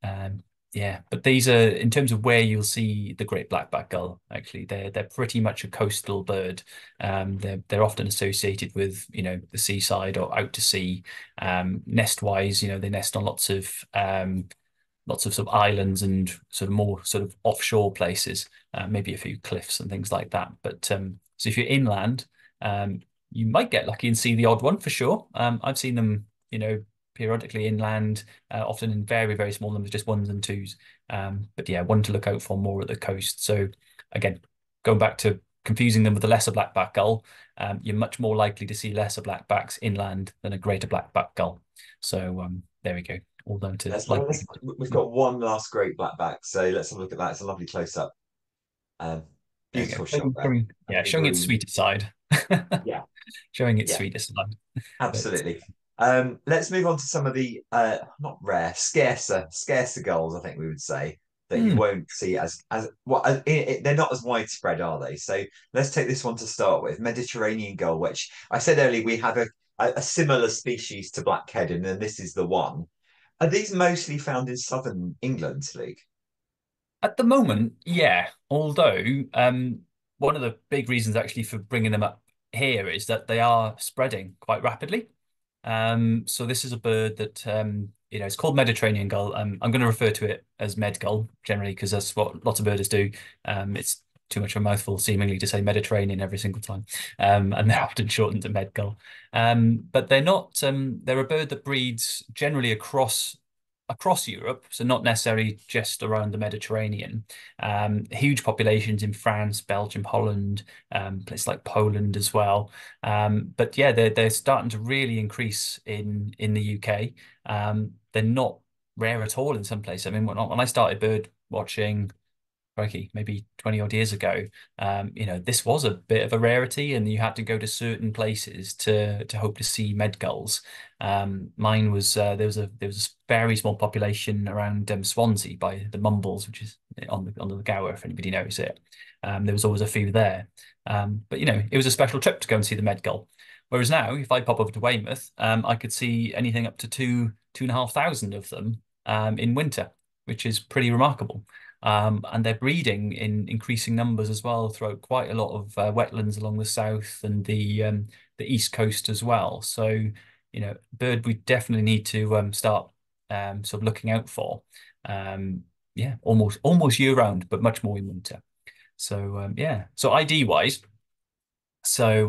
Speaker 2: um, yeah, but these are in terms of where you'll see the great black-backed gull. Actually, they're they're pretty much a coastal bird. Um, they're they're often associated with you know the seaside or out to sea. Um, nest wise, you know they nest on lots of um, lots of sort of islands and sort of more sort of offshore places. Uh, maybe a few cliffs and things like that. But um, so if you're inland, um, you might get lucky and see the odd one for sure. Um, I've seen them, you know, periodically inland, uh, often in very, very small numbers, just ones and twos. Um, but yeah, one to look out for more at the coast. So again, going back to confusing them with the lesser black-backed gull, um, you're much more likely to see lesser blackbacks inland than a greater black-backed gull. So um, there we go. All down to
Speaker 1: like we've got one last great blackback. So let's have a look at that. It's a lovely close-up. Um, beautiful shot.
Speaker 2: yeah, showing its sweetest side.
Speaker 1: yeah,
Speaker 2: showing its yeah. sweetest side.
Speaker 1: Absolutely. Um, let's move on to some of the uh, not rare, scarcer, scarcer gulls. I think we would say that you
Speaker 2: Hmm.
Speaker 1: won't see as as well. As, it, it- they're not as widespread, are they? So let's take this one to start with, Mediterranean gull, which I said earlier we have a a, a similar species to black-headed, and this is the one. Are these mostly found in southern England, Luke?
Speaker 2: At the moment, yeah. Although, um, one of the big reasons actually for bringing them up here is that they are spreading quite rapidly. Um, so this is a bird that um, you know, it's called Mediterranean gull. Um, I'm going to refer to it as med gull generally because that's what lots of birders do. Um, it's too much of a mouthful seemingly to say Mediterranean every single time, um, and they're often shortened to med gull. Um, but they're not. They're a bird that breeds generally across across Europe, so not necessarily just around the Mediterranean. Um, huge populations in France, Belgium, Holland, um, places like Poland as well. Um, but yeah, they're they're starting to really increase in in the UK. Um, they're not rare at all in some places. I mean, when, when I started bird watching crikey, maybe 20 odd years ago, um, you know, this was a bit of a rarity and you had to go to certain places to to hope to see med gulls. Um, mine was uh, there was a there was a very small population around um, Swansea by the Mumbles, which is on the on the Gower, if anybody knows it. Um, there was always a few there. Um, but you know, it was a special trip to go and see the med gull. Whereas now, if I pop over to Weymouth, um, I could see anything up to two, two and a half thousand of them in winter, which is pretty remarkable. Um, and they're breeding in increasing numbers as well throughout quite a lot of uh, wetlands along the south and the um, the east coast as well. So, you know, bird we definitely need to um, start um, sort of looking out for. Um, yeah, almost almost year round, but much more in winter. So um, yeah, so ID wise, so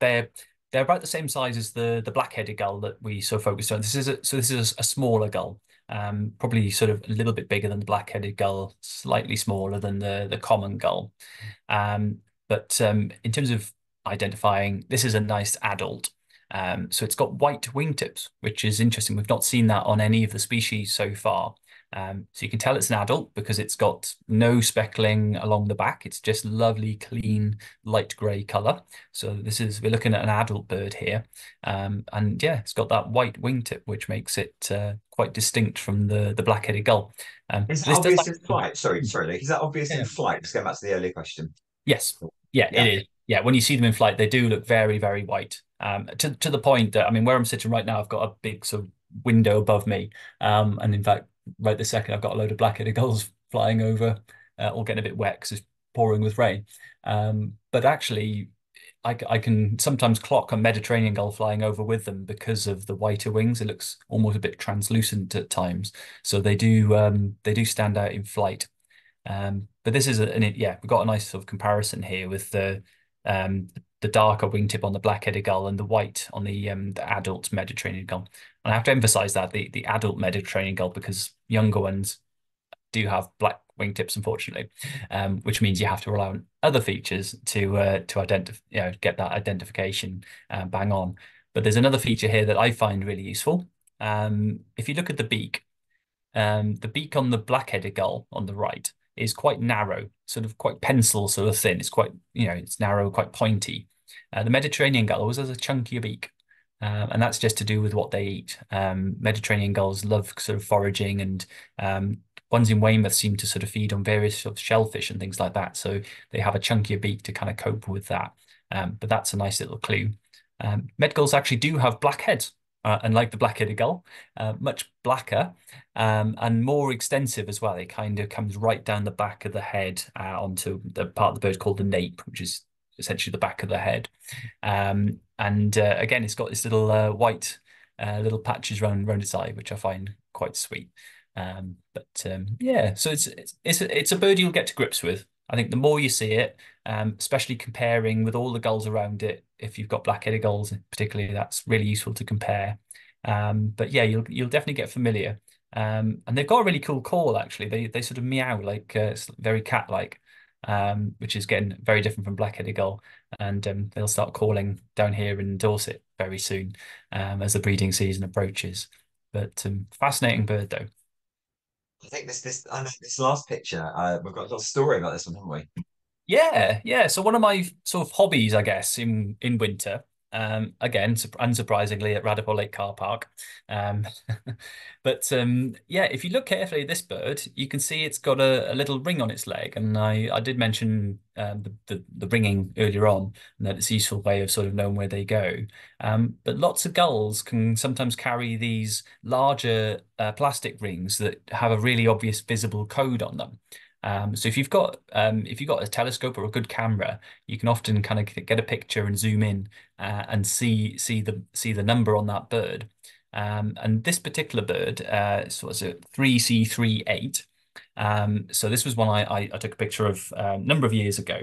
Speaker 2: they're they're about the same size as the the black-headed gull that we so focused on. This is a, so this is a, a smaller gull, um, probably sort of a little bit bigger than the black-headed gull, slightly smaller than the the common gull. Um, but um, in terms of identifying, this is a nice adult. Um, so it's got white wingtips, which is interesting. We've not seen that on any of the species so far. Um, so you can tell it's an adult because it's got no speckling along the back. It's just lovely, clean, light grey colour. So this is, we're looking at an adult bird here. Um, and yeah, it's got that white wingtip, which makes it uh, quite distinct from the, the black-headed gull. Um,
Speaker 1: Is that obvious in flight? Sorry,
Speaker 2: Hmm.
Speaker 1: sorry, Luke. Is that obvious in
Speaker 2: Yeah.
Speaker 1: flight? Just going back to the earlier question.
Speaker 2: Yes. Yeah,
Speaker 1: Yeah.
Speaker 2: it is. Yeah, when you see them in flight, they do look very, very white. Um, to to the point that I mean, where I'm sitting right now, I've got a big sort of window above me. Um, and in fact, right this second, I've got a load of black-headed gulls flying over, uh, all getting a bit wet because it's pouring with rain. Um, but actually, I, I, can sometimes clock a Mediterranean gull flying over with them because of the whiter wings. It looks almost a bit translucent at times. So they do um, they do stand out in flight. Um, but this is a, it, yeah, we've got a nice sort of comparison here with the um, the darker wingtip on the black-headed gull and the white on the um, the adult Mediterranean gull. And I have to emphasize that the the adult Mediterranean gull because younger ones do have black wingtips, unfortunately, um, which means you have to rely on other features to uh, to identify, you know, get that identification uh, bang on. But there's another feature here that I find really useful. Um, if you look at the beak, um, the beak on the black-headed gull on the right is quite narrow, sort of quite pencil sort of thin. It's quite, you know, it's narrow, quite pointy. Uh, the Mediterranean gull always has a chunkier beak. Um, and that's just to do with what they eat. Um, Mediterranean gulls love sort of foraging, and um, ones in Weymouth seem to sort of feed on various sort of shellfish and things like that. So they have a chunkier beak to kind of cope with that. Um, but that's a nice little clue. Um, med gulls actually do have black heads, uh, unlike the black-headed gull, uh, much blacker um, and more extensive as well. It kind of comes right down the back of the head uh, onto the part of the bird called the nape, which is essentially the back of the head. Um, and uh, again, it's got this little uh, white uh, little patches around around its eye, which I find quite sweet. Um, but um, yeah, so it's it's it's a, it's a bird you'll get to grips with. I think the more you see it, um, especially comparing with all the gulls around it, if you've got black-headed gulls, particularly, that's really useful to compare. Um, but yeah, you'll you'll definitely get familiar. Um, and they've got a really cool call actually. They they sort of meow like uh, very cat-like, um, which is getting very different from black-headed gull. And um, they'll start calling down here in Dorset very soon um, as the breeding season approaches. But um, fascinating bird though.
Speaker 1: I think this this I know this last picture. Uh, we've got a little story about this one, haven't we?
Speaker 2: Yeah, yeah. So one of my sort of hobbies, I guess, in in winter um, again, unsurprisingly, at Radipole Lake Car Park. Um, but um, yeah, if you look carefully at this bird, you can see it's got a, a little ring on its leg. And I, I did mention um, the, the, the, ringing earlier on, and that it's a useful way of sort of knowing where they go. Um, but lots of gulls can sometimes carry these larger uh, plastic rings that have a really obvious visible code on them. Um, so if you've got um, if you've got a telescope or a good camera, you can often kind of get a picture and zoom in uh, and see see the see the number on that bird. Um, and this particular bird, uh, so was it 3C38. Um, so this was one I, I, I, took a picture of uh, a number of years ago.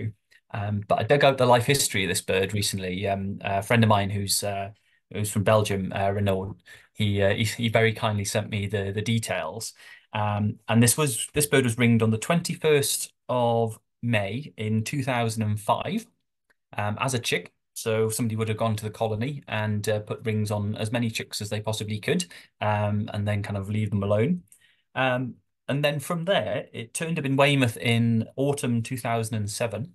Speaker 2: Um, but I dug out the life history of this bird recently. Um, a friend of mine who's uh, who's from Belgium, uh, Renaud, he, uh, he, he very kindly sent me the the details. Um, and this was this bird was ringed on the 21st of May in 2005 um, as a chick. So somebody would have gone to the colony and uh, put rings on as many chicks as they possibly could, um, and then kind of leave them alone. Um, and then from there, it turned up in Weymouth in autumn 2007,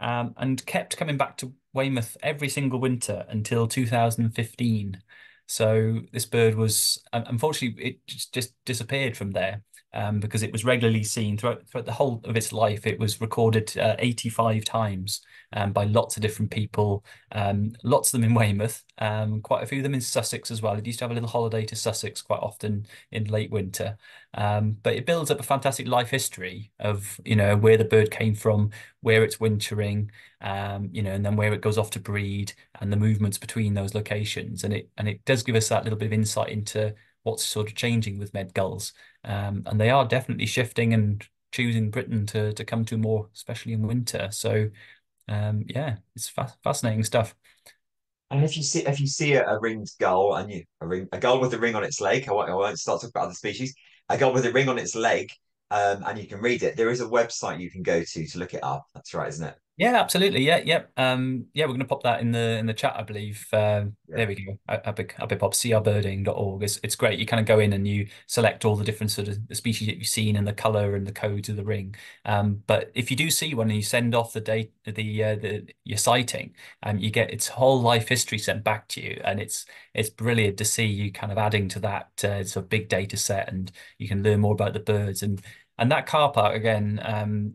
Speaker 2: um, and kept coming back to Weymouth every single winter until 2015. So this bird was unfortunately it just, just disappeared from there um, because it was regularly seen throughout, throughout the whole of its life. It was recorded uh, 85 times um, by lots of different people, um, lots of them in Weymouth, um, quite a few of them in Sussex as well. It used to have a little holiday to Sussex quite often in late winter. Um, but it builds up a fantastic life history of, you know, where the bird came from, where it's wintering, um, you know, and then where it goes off to breed and the movements between those locations. And it and it does give us that little bit of insight into what's sort of changing with med gulls. Um, and they are definitely shifting and choosing Britain to to come to more, especially in winter. So um, yeah, it's fa fascinating stuff.
Speaker 1: And if you see if you see a, a ringed gull and you a ring a gull with a ring on its leg, I won't, I won't start talking about other species. A gull with a ring on its leg, um, and you can read it. There is a website you can go to to look it up. That's right, isn't it?
Speaker 2: Yeah, absolutely. Yeah, yep. Yeah. Um, yeah, we're going to pop that in the in the chat, I believe. Um, yeah. There we go. Abipop, crbirding.org. It's it's great. You kind of go in and you select all the different sort of the species that you've seen and the color and the codes of the ring. Um, but if you do see one and you send off the date, the uh, the your sighting, um, you get its whole life history sent back to you, and it's it's brilliant to see you kind of adding to that uh, sort of big data set, and you can learn more about the birds and and that car park again. Um,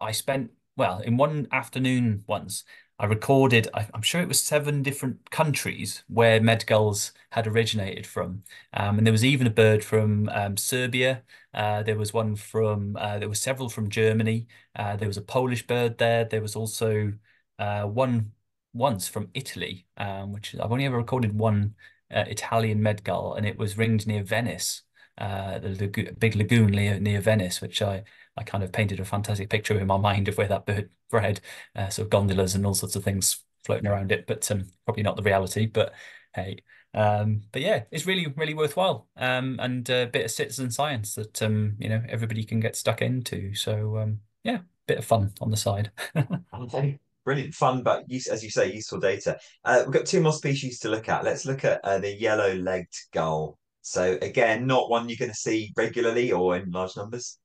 Speaker 2: I spent well, in one afternoon once, I recorded, I, am sure it was seven different countries where medgulls had originated from. Um, and there was even a bird from um, Serbia. Uh, there was one from, uh, there were several from Germany. Uh, there was a Polish bird there. There was also uh, one once from Italy, um, which I've only ever recorded one uh, Italian medgull, and it was ringed near Venice, uh, the big lagoon near, near Venice, which I I kind of painted a fantastic picture in my mind of where that bird bred, uh, sort of gondolas and all sorts of things floating around it, but um, probably not the reality. But hey, um, but yeah, it's really really worthwhile um, and a bit of citizen science that um, you know everybody can get stuck into. So um, yeah, bit of fun on the side.
Speaker 1: okay. Brilliant fun, but as you say, useful data. Uh, we've got two more species to look at. Let's look at uh, the yellow-legged gull. So again, not one you're going to see regularly or in large numbers.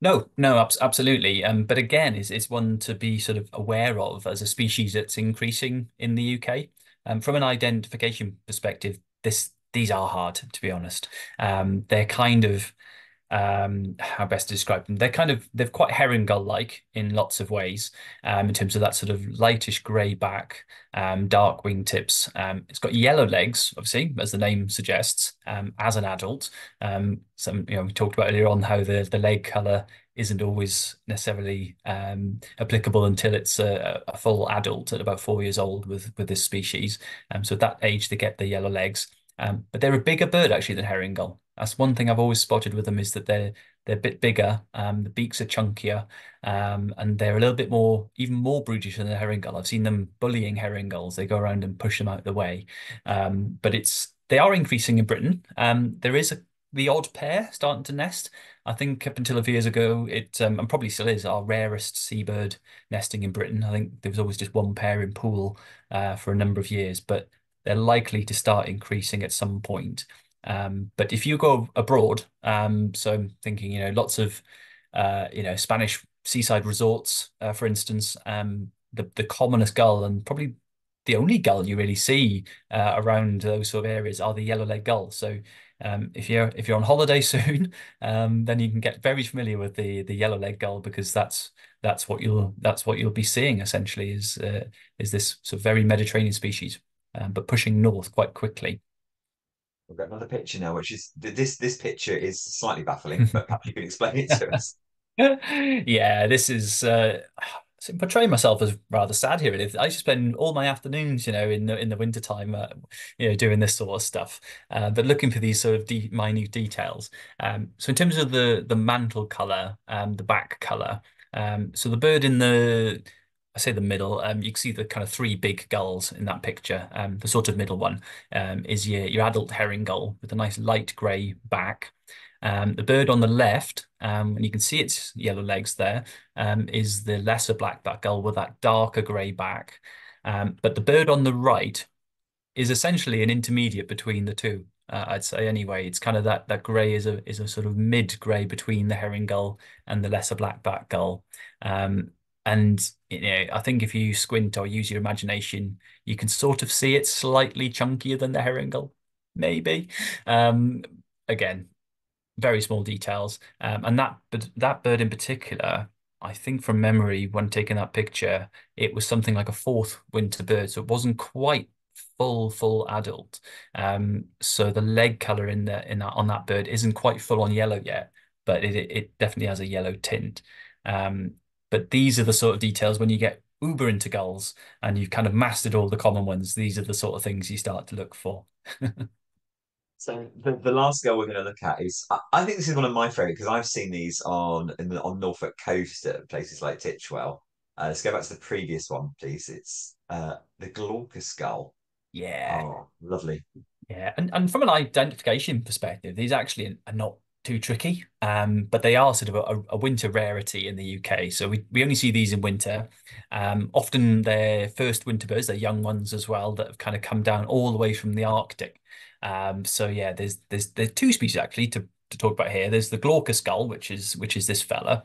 Speaker 2: No, no, absolutely. Um, but again, is is one to be sort of aware of as a species that's increasing in the UK. Um, from an identification perspective, this these are hard to be honest. Um, they're kind of um, how best to describe them? They're kind of they're quite herring gull like in lots of ways, um, in terms of that sort of lightish grey back, um, dark wingtips. Um, it's got yellow legs, obviously, as the name suggests. Um, as an adult, um, some you know we talked about earlier on how the the leg colour isn't always necessarily um, applicable until it's a, a, full adult at about four years old with with this species. Um, so at that age they get the yellow legs. Um, but they're a bigger bird actually than herring gull. That's one thing I've always spotted with them is that they're they're a bit bigger. Um, the beaks are chunkier, um, and they're a little bit more, even more brutish than the herring gull. I've seen them bullying herring gulls. They go around and push them out the way. Um, but it's they are increasing in Britain. Um, there is a the odd pair starting to nest. I think up until a few years ago, it um, and probably still is our rarest seabird nesting in Britain. I think there was always just one pair in Poole uh, for a number of years, but they're likely to start increasing at some point. Um, but if you go abroad, um, so I'm thinking, you know, lots of, uh, you know, Spanish seaside resorts, uh, for instance, um, the the commonest gull and probably the only gull you really see uh, around those sort of areas are the yellow-legged gull. So um, if you're if you're on holiday soon, um, then you can get very familiar with the the yellow-legged gull because that's that's what you'll that's what you'll be seeing essentially is uh, is this sort of very Mediterranean species, um, but pushing north quite quickly.
Speaker 1: We've got another picture now, which is this this picture is slightly baffling, but perhaps you can explain it to us.
Speaker 2: Yeah, this is uh, so portraying myself as rather sad here. I used to spend all my afternoons, you know, in the in the winter time, uh, you know, doing this sort of stuff, uh, but looking for these sort of de minute details. Um, so in terms of the the mantle color, um, the back color, um, so the bird in the I say the middle, um, you can see the kind of three big gulls in that picture. Um, the sort of middle one um, is your your adult herring gull with a nice light grey back. Um, the bird on the left, um, and you can see its yellow legs there, um, is the lesser black-backed gull with that darker grey back. Um, but the bird on the right is essentially an intermediate between the two. Uh, I'd say anyway, it's kind of that that grey is a is a sort of mid grey between the herring gull and the lesser black-backed gull. Um, and you know, I think if you squint or use your imagination, you can sort of see it slightly chunkier than the herring gull, maybe. Um, again, very small details. Um, and that but that bird in particular, I think from memory, when taking that picture, it was something like a fourth winter bird, so it wasn't quite full full adult. Um, so the leg color in the in that on that bird isn't quite full on yellow yet, but it it definitely has a yellow tint. Um, but these are the sort of details when you get uber into gulls and you've kind of mastered all the common ones. These are the sort of things you start to look for.
Speaker 1: So the, the last girl we're going to look at is I, I think this is one of my favorite because I've seen these on in the, on Norfolk coast at places like Titchwell. Uh, let's go back to the previous one, please. It's uh, the Glaucous gull.
Speaker 2: Yeah.
Speaker 1: Oh, lovely.
Speaker 2: Yeah, and, and from an identification perspective, these actually are not too tricky, um, but they are sort of a, a, winter rarity in the UK. So we, we only see these in winter. Um, often they're first winter birds, they're young ones as well that have kind of come down all the way from the Arctic. Um, so yeah, there's there's there's two species actually to, to talk about here. There's the Glaucous gull, which is which is this fella,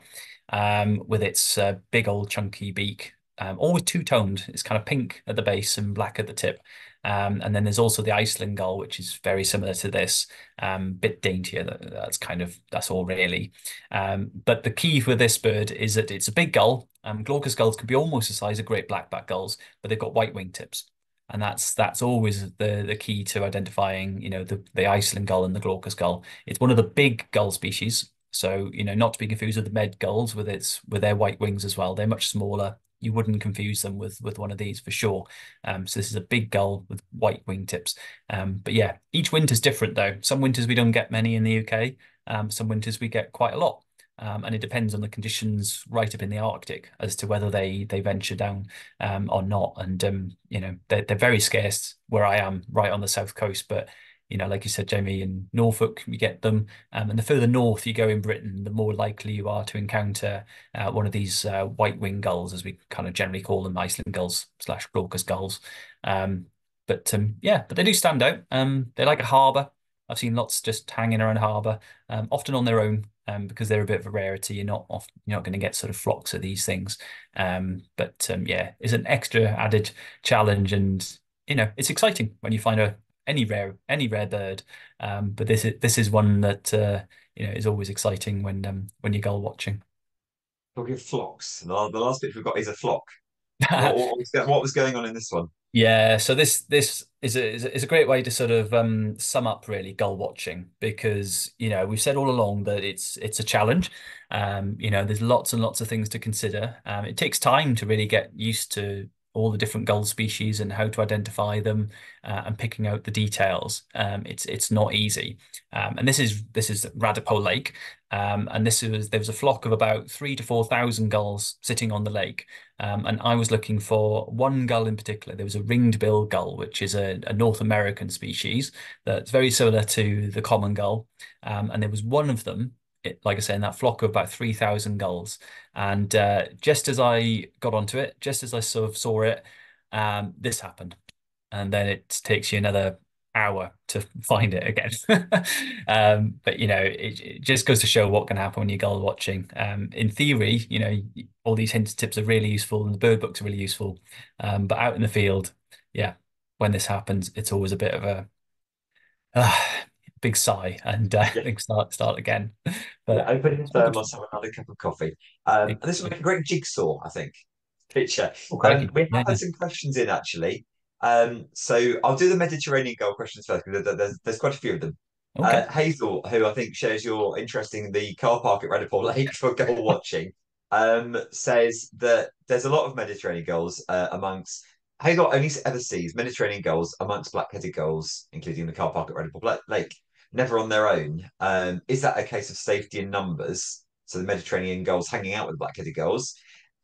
Speaker 2: um, with its uh, big old chunky beak, um, always two-toned. It's kind of pink at the base and black at the tip. Um, and then there's also the Iceland gull, which is very similar to this, um, bit daintier. That's kind of that's all really. Um, but the key for this bird is that it's a big gull. Um, Glaucous gulls can be almost the size of great black-backed gulls, but they've got white wingtips and that's that's always the the key to identifying you know the the Iceland gull and the Glaucous gull. It's one of the big gull species, so you know not to be confused with the med gulls with its with their white wings as well. They're much smaller. You wouldn't confuse them with with one of these for sure. Um, so this is a big gull with white wingtips. Um, but yeah, each winter's different though. Some winters we don't get many in the UK. Um, some winters we get quite a lot. Um, and it depends on the conditions right up in the Arctic as to whether they they venture down um, or not. And um, you know they're they're very scarce where I am, right on the south coast. But you know, like you said, Jamie, in Norfolk you get them, um, and the further north you go in Britain, the more likely you are to encounter uh, one of these uh, white wing gulls, as we kind of generally call them, Iceland gulls slash glaucous gulls. Um, but um, yeah, but they do stand out. Um, they like a harbour. I've seen lots just hanging around harbour, um, often on their own, um, because they're a bit of a rarity. You're not off, you're not going to get sort of flocks of these things. Um, but um, yeah, it's an extra added challenge, and you know, it's exciting when you find a any rare any rare bird. Um, but this is this is one that uh, you know is always exciting when um, when you're gull watching.
Speaker 1: Talking of flocks, the last bit we've got is a flock. what, what, was, what was going on in this one?
Speaker 2: Yeah, so this this is a is a great way to sort of um, sum up really gull watching because you know we've said all along that it's it's a challenge. Um, you know, there's lots and lots of things to consider. Um, it takes time to really get used to all the different gull species and how to identify them uh, and picking out the details. Um, it's it's not easy. Um, and this is this is Radipole Lake, um, and this was there was a flock of about three to four thousand gulls sitting on the lake, um, and I was looking for one gull in particular. There was a ring-billed gull, which is a, a North American species that's very similar to the common gull, um, and there was one of them it, like I said, in that flock of about 3,000 gulls. And uh, just as I got onto it, just as I sort of saw it, um, this happened. And then it takes you another hour to find it again. um, but, you know, it, it, just goes to show what can happen when you're gull watching. Um, in theory, you know, all these hint tips are really useful and the bird books are really useful. Um, but out in the field, yeah, when this happens, it's always a bit of a uh, big sigh and uh,
Speaker 1: Yeah.
Speaker 2: start start again.
Speaker 1: Yeah,
Speaker 2: But
Speaker 1: open
Speaker 2: it's all good.
Speaker 1: thermos, have another cup of coffee. Um, this would make a great jigsaw, I think. Picture.
Speaker 2: Oh,
Speaker 1: Um, we have
Speaker 2: Yeah,
Speaker 1: had some questions in actually. Um, so I'll do the Mediterranean gull questions first because there's, there's quite a few of them.
Speaker 2: Okay.
Speaker 1: Uh, Hazel, who I think shares your interest in the car park at Radipole Lake for gull watching, um, says that there's a lot of Mediterranean gulls uh, amongst. Hazel only ever sees Mediterranean gulls amongst black-headed gulls, including the car park at Radipole Lake, never on their own. Um, is that a case of safety in numbers? So the Mediterranean gulls hanging out with the black-headed gulls,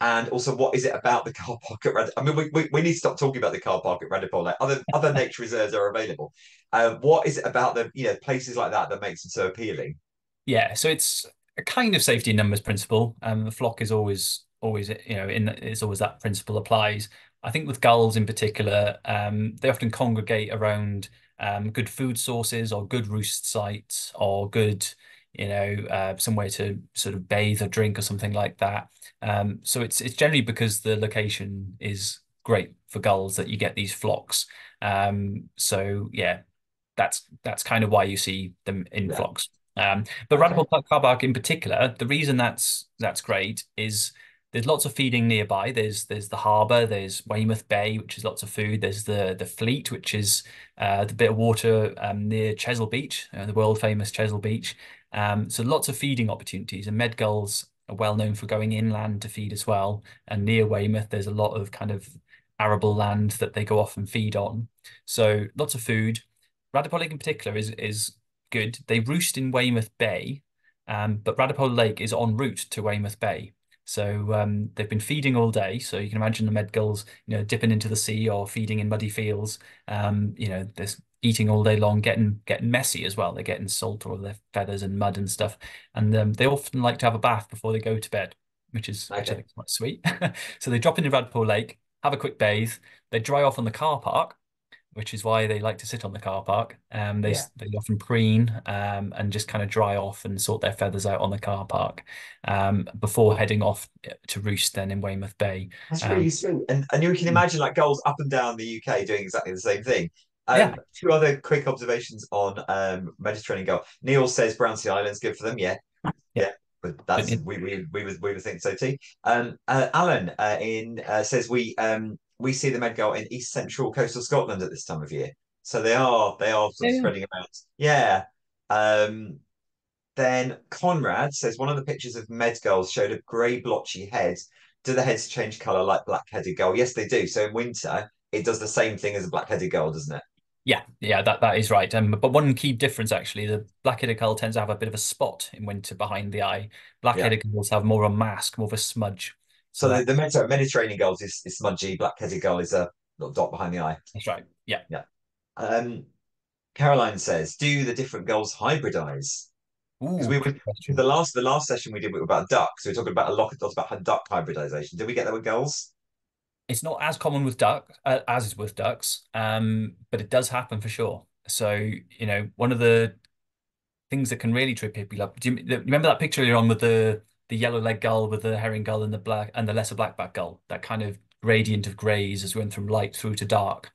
Speaker 1: and also, what is it about the car park at Red? I mean, we, we, we need to stop talking about the car park at Radipole. Like other other nature reserves are available. Um, what is it about the you know places like that that makes them so appealing?
Speaker 2: Yeah, so it's a kind of safety in numbers principle. Um, the flock is always always you know in it's always that principle applies. I think with gulls in particular, um, they often congregate around um, good food sources or good roost sites or good you know uh, somewhere to sort of bathe or drink or something like that. Um, so it's it's generally because the location is great for gulls that you get these flocks. Um, so yeah, that's that's kind of why you see them in
Speaker 1: Yeah.
Speaker 2: flocks. Um, but
Speaker 1: Okay.
Speaker 2: Radipole Car Park in particular, the reason that's that's great is there's lots of feeding nearby. There's there's the harbour, there's Weymouth Bay, which is lots of food. There's the the Fleet, which is uh, the bit of water um, near Chesil Beach, uh, the world famous Chesil Beach. Um, so lots of feeding opportunities, and med gulls are well known for going inland to feed as well. And near Weymouth, there's a lot of kind of arable land that they go off and feed on. So lots of food. Radipole Lake in particular is is good. They roost in Weymouth Bay, um, but Radipole Lake is en route to Weymouth Bay. So um, they've been feeding all day. So you can imagine the med gulls, you know, dipping into the sea or feeding in muddy fields. Um, you know, they're eating all day long, getting getting messy as well. They're getting salt all their feathers and mud and stuff. And um, they often like to have a bath before they go to bed, which is which I think is quite sweet. So they drop into Radipole Lake, have a quick bathe. They dry off on the car park which is why they like to sit on the car park. Um, they
Speaker 1: Yeah.
Speaker 2: they often preen um, and just kind of dry off and sort their feathers out on the car park um, before heading off to roost then in Weymouth Bay.
Speaker 1: That's
Speaker 2: Um,
Speaker 1: really sweet. And and you can imagine like gulls up and down the UK doing exactly the same thing.
Speaker 2: yeah,
Speaker 1: Um, two other quick observations on um Mediterranean gull. Neil says Brownsea Island's good for them. Yeah,
Speaker 2: yeah,
Speaker 1: yeah. But that's we we we was we were thinking so too. Um, uh, Alan uh, in uh, says we um we see the Med Gull in East Central coastal Scotland at this time of year. So they are they are sort of
Speaker 2: yeah.
Speaker 1: spreading about. Yeah. Um, then Conrad says one of the pictures of Med Gulls showed a grey blotchy head. Do the heads change colour like black-headed gull? Yes, they do. So in winter, it does the same thing as a black-headed gull, doesn't it?
Speaker 2: Yeah, yeah, that that is right. Um, but one key difference actually, the black-headed gull tends to have a bit of a spot in winter behind the eye. Black-headed gulls have more of a mask, more of a smudge. So
Speaker 1: the, the Mediter- Mediterranean gulls is, is smudgy, black-headed gull is a little dot behind the eye.
Speaker 2: that's right. Yeah.
Speaker 1: Yeah. Um, Caroline says, do the different gulls hybridize? Because
Speaker 2: Ooh,
Speaker 1: we were the last the last session we did was about ducks. So we were talking about a lot, lots about duck hybridization. Did we get that with gulls?
Speaker 2: It's not as common with duck uh, as is with ducks, um, but it does happen for sure. So, you know, one of the things that can really trip people up. Do you, you remember that picture earlier on with the the yellow leg gull with the herring gull and the black and the lesser blackback gull? That kind of gradient of grays as we went from light through to dark.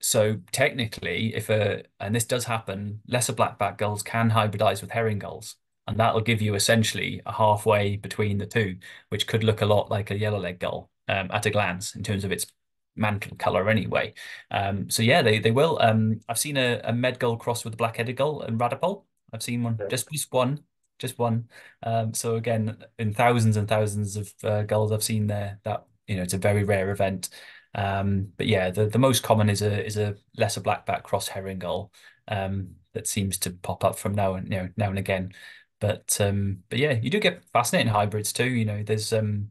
Speaker 2: So technically, if a and this does happen, lesser blackback gulls can hybridize with herring gulls, and that'll give you essentially a halfway between the two, which could look a lot like a yellow leg gull um, at a glance in terms of its mantle color anyway. Um, so yeah, they they will. Um, I've seen a, a med gull cross with a black-headed gull in Radipole. I've seen one,
Speaker 1: Yeah.
Speaker 2: just just one, just one. Um, so again, in thousands and thousands of uh, gulls I've seen there, that you know, it's a very rare event. Um, but yeah, the, the most common is a is a lesser blackback cross herring gull um, that seems to pop up from now and you know now and again. But um, but yeah, you do get fascinating hybrids too. You know, there's um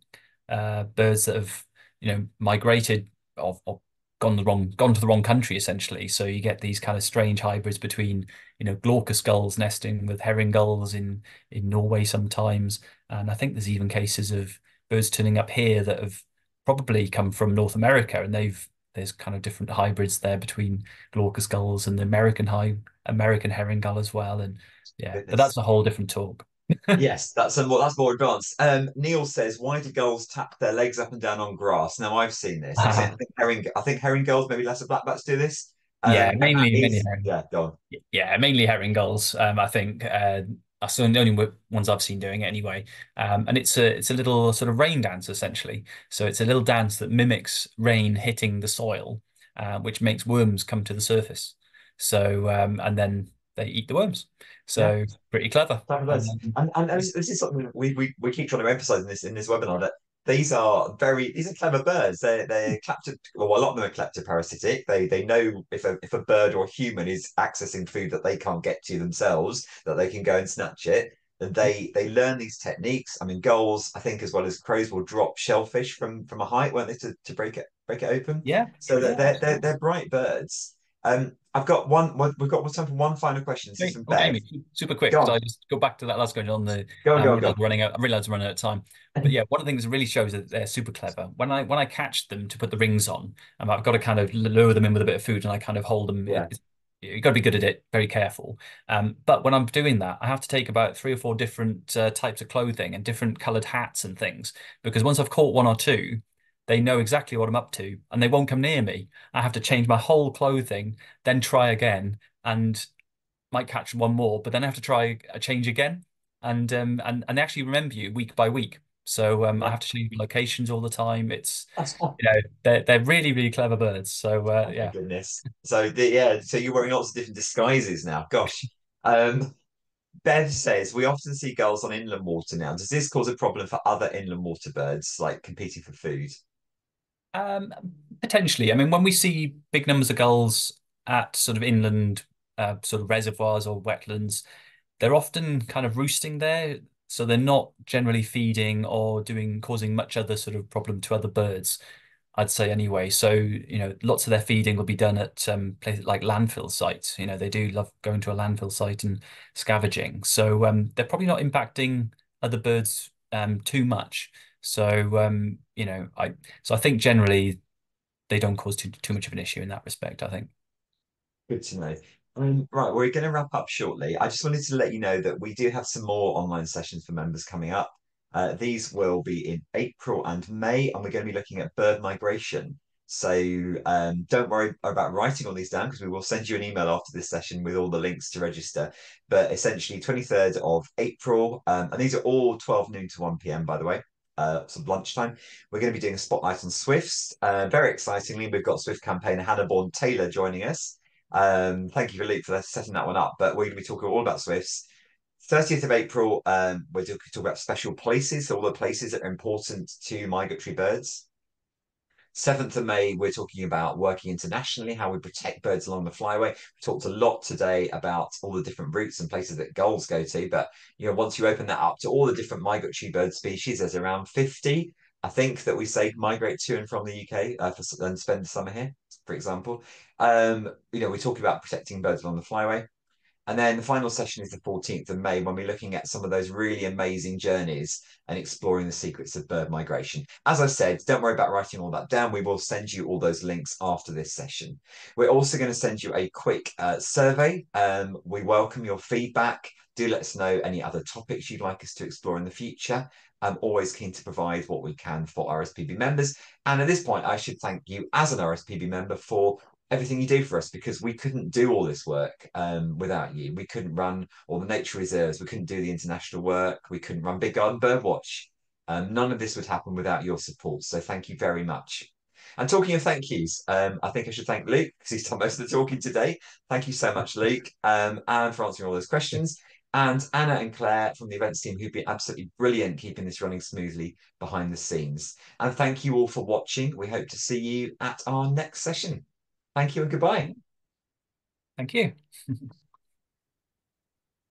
Speaker 2: uh birds that have you know migrated or gone the wrong gone to the wrong country essentially. So you get these kind of strange hybrids between you know glaucous gulls nesting with herring gulls in in Norway sometimes, and I think there's even cases of birds turning up here that have probably come from North America, and they've there's kind of different hybrids there between glaucous gulls and the American high American herring gull as well, and yeah, but that's a whole different talk.
Speaker 1: Yes, that's a more that's more advanced. Um, Neil says, "Why do gulls tap their legs up and down on grass?" Now I've seen this. Seen. I think herring. I think herring gulls, maybe lesser blackbacks, do this.
Speaker 2: Yeah,
Speaker 1: Um, that
Speaker 2: mainly mainly
Speaker 1: is,
Speaker 2: herring.
Speaker 1: yeah, go on.
Speaker 2: Yeah, mainly herring gulls. Um, I think uh, that's the only ones I've seen doing it anyway. Um, and it's a it's a little sort of rain dance essentially. So it's a little dance that mimics rain hitting the soil, uh, which makes worms come to the surface. So um, and then they eat the worms.
Speaker 1: Yeah.
Speaker 2: So pretty clever. Um,
Speaker 1: And, and this, is something we, we, we keep trying to emphasize in this in this webinar that these are very these are clever birds. They're they're klepto well, a lot of them are kleptoparasitic. They they know if a if a bird or a human is accessing food that they can't get to themselves, that they can go and snatch it. And they they learn these techniques. I mean, gulls, I think, as well as crows, will drop shellfish from from a height, won't they, to, to break it break it open.
Speaker 2: yeah,
Speaker 1: So
Speaker 2: yeah.
Speaker 1: they're they're they're bright birds. Um, I've got one. We've got time for one final question. This is from
Speaker 2: Okay, Amy, super quick
Speaker 1: Go
Speaker 2: I just go back to that last question on the
Speaker 1: go on,
Speaker 2: um,
Speaker 1: go on, go
Speaker 2: we're running out. I realize we're running out of time. But yeah, one of the things that really shows that they're super clever. When I when I catch them to put the rings on, um, I've got to kind of lure them in with a bit of food and I kind of hold them.
Speaker 1: Yeah.
Speaker 2: You've got to be good at it, very careful. Um, but when I'm doing that, I have to take about three or four different uh, types of clothing and different colored hats and things because once I've caught one or two, they know exactly what I'm up to and they won't come near me. I have to change my whole clothing, then try again. And might catch one more, but then I have to try a change again, and um and and they actually remember you week by week. So um, I have to change locations all the time. It's
Speaker 1: Oh
Speaker 2: you know they're they're really really clever birds. So uh,
Speaker 1: my
Speaker 2: yeah.
Speaker 1: goodness. So the, yeah, so you're wearing lots of different disguises now. Gosh. Um, Bev says we often see gulls on inland water now. Does this cause a problem for other inland water birds, like competing for food?
Speaker 2: Um, potentially. I mean, when we see big numbers of gulls at sort of inland uh, sort of reservoirs or wetlands, they're often kind of roosting there, so they're not generally feeding or doing causing much other sort of problem to other birds. I'd say anyway. So, you know, lots of their feeding will be done at um, places like landfill sites. You know, they do love going to a landfill site and scavenging. So, um, they're probably not impacting other birds um, too much. So, um, you know, I so I think generally they don't cause too too much of an issue in that respect, I think.
Speaker 1: Good to know. Um, right, we're going to wrap up shortly. I just wanted to let you know that we do have some more online sessions for members coming up. Uh, these will be in April and May, and we're going to be looking at bird migration. So um, don't worry about writing all these down because we will send you an email after this session with all the links to register. But essentially, 23rd of April, um, and these are all 12 noon to 1 p.m., by the way. Uh, some lunchtime. We're going to be doing a spotlight on Swifts. Uh, very excitingly, we've got Swift campaigner Hannah Bourne Taylor joining us. Um, thank you, Luke, for setting that one up. But we're going to be talking all about Swifts. 30th of April, um, we're talking talk about special places, so all the places that are important to migratory birds. 7th of May, we're talking about working internationally, how we protect birds along the flyway. We talked a lot today about all the different routes and places that gulls go to. But you know, once you open that up to all the different migratory bird species, there's around 50, I think, that we say migrate to and from the UK uh, for, and spend the summer here, for example. Um, you know, we talk about protecting birds along the flyway. And then the final session is the 14th of May when we're looking at some of those really amazing journeys and exploring the secrets of bird migration. As I said, don't worry about writing all that down. We will send you all those links after this session. We're also going to send you a quick uh, survey. Um, we welcome your feedback. Do let us know any other topics you'd like us to explore in the future. I'm always keen to provide what we can for RSPB members. And at this point, I should thank you as an RSPB member for everything you do for us because we couldn't do all this work um, without you. We couldn't run all the nature reserves. We couldn't do the international work. We couldn't run Big Garden Birdwatch. Um, none of this would happen without your support. So thank you very much. And talking of thank yous, um, I think I should thank Luke because he's done most of the talking today. Thank you so much, Luke, um, and for answering all those questions. And Anna and Claire from the events team who've been absolutely brilliant keeping this running smoothly behind the scenes. And thank you all for watching. We hope to see you at our next session. Thank you and goodbye.
Speaker 2: Thank you.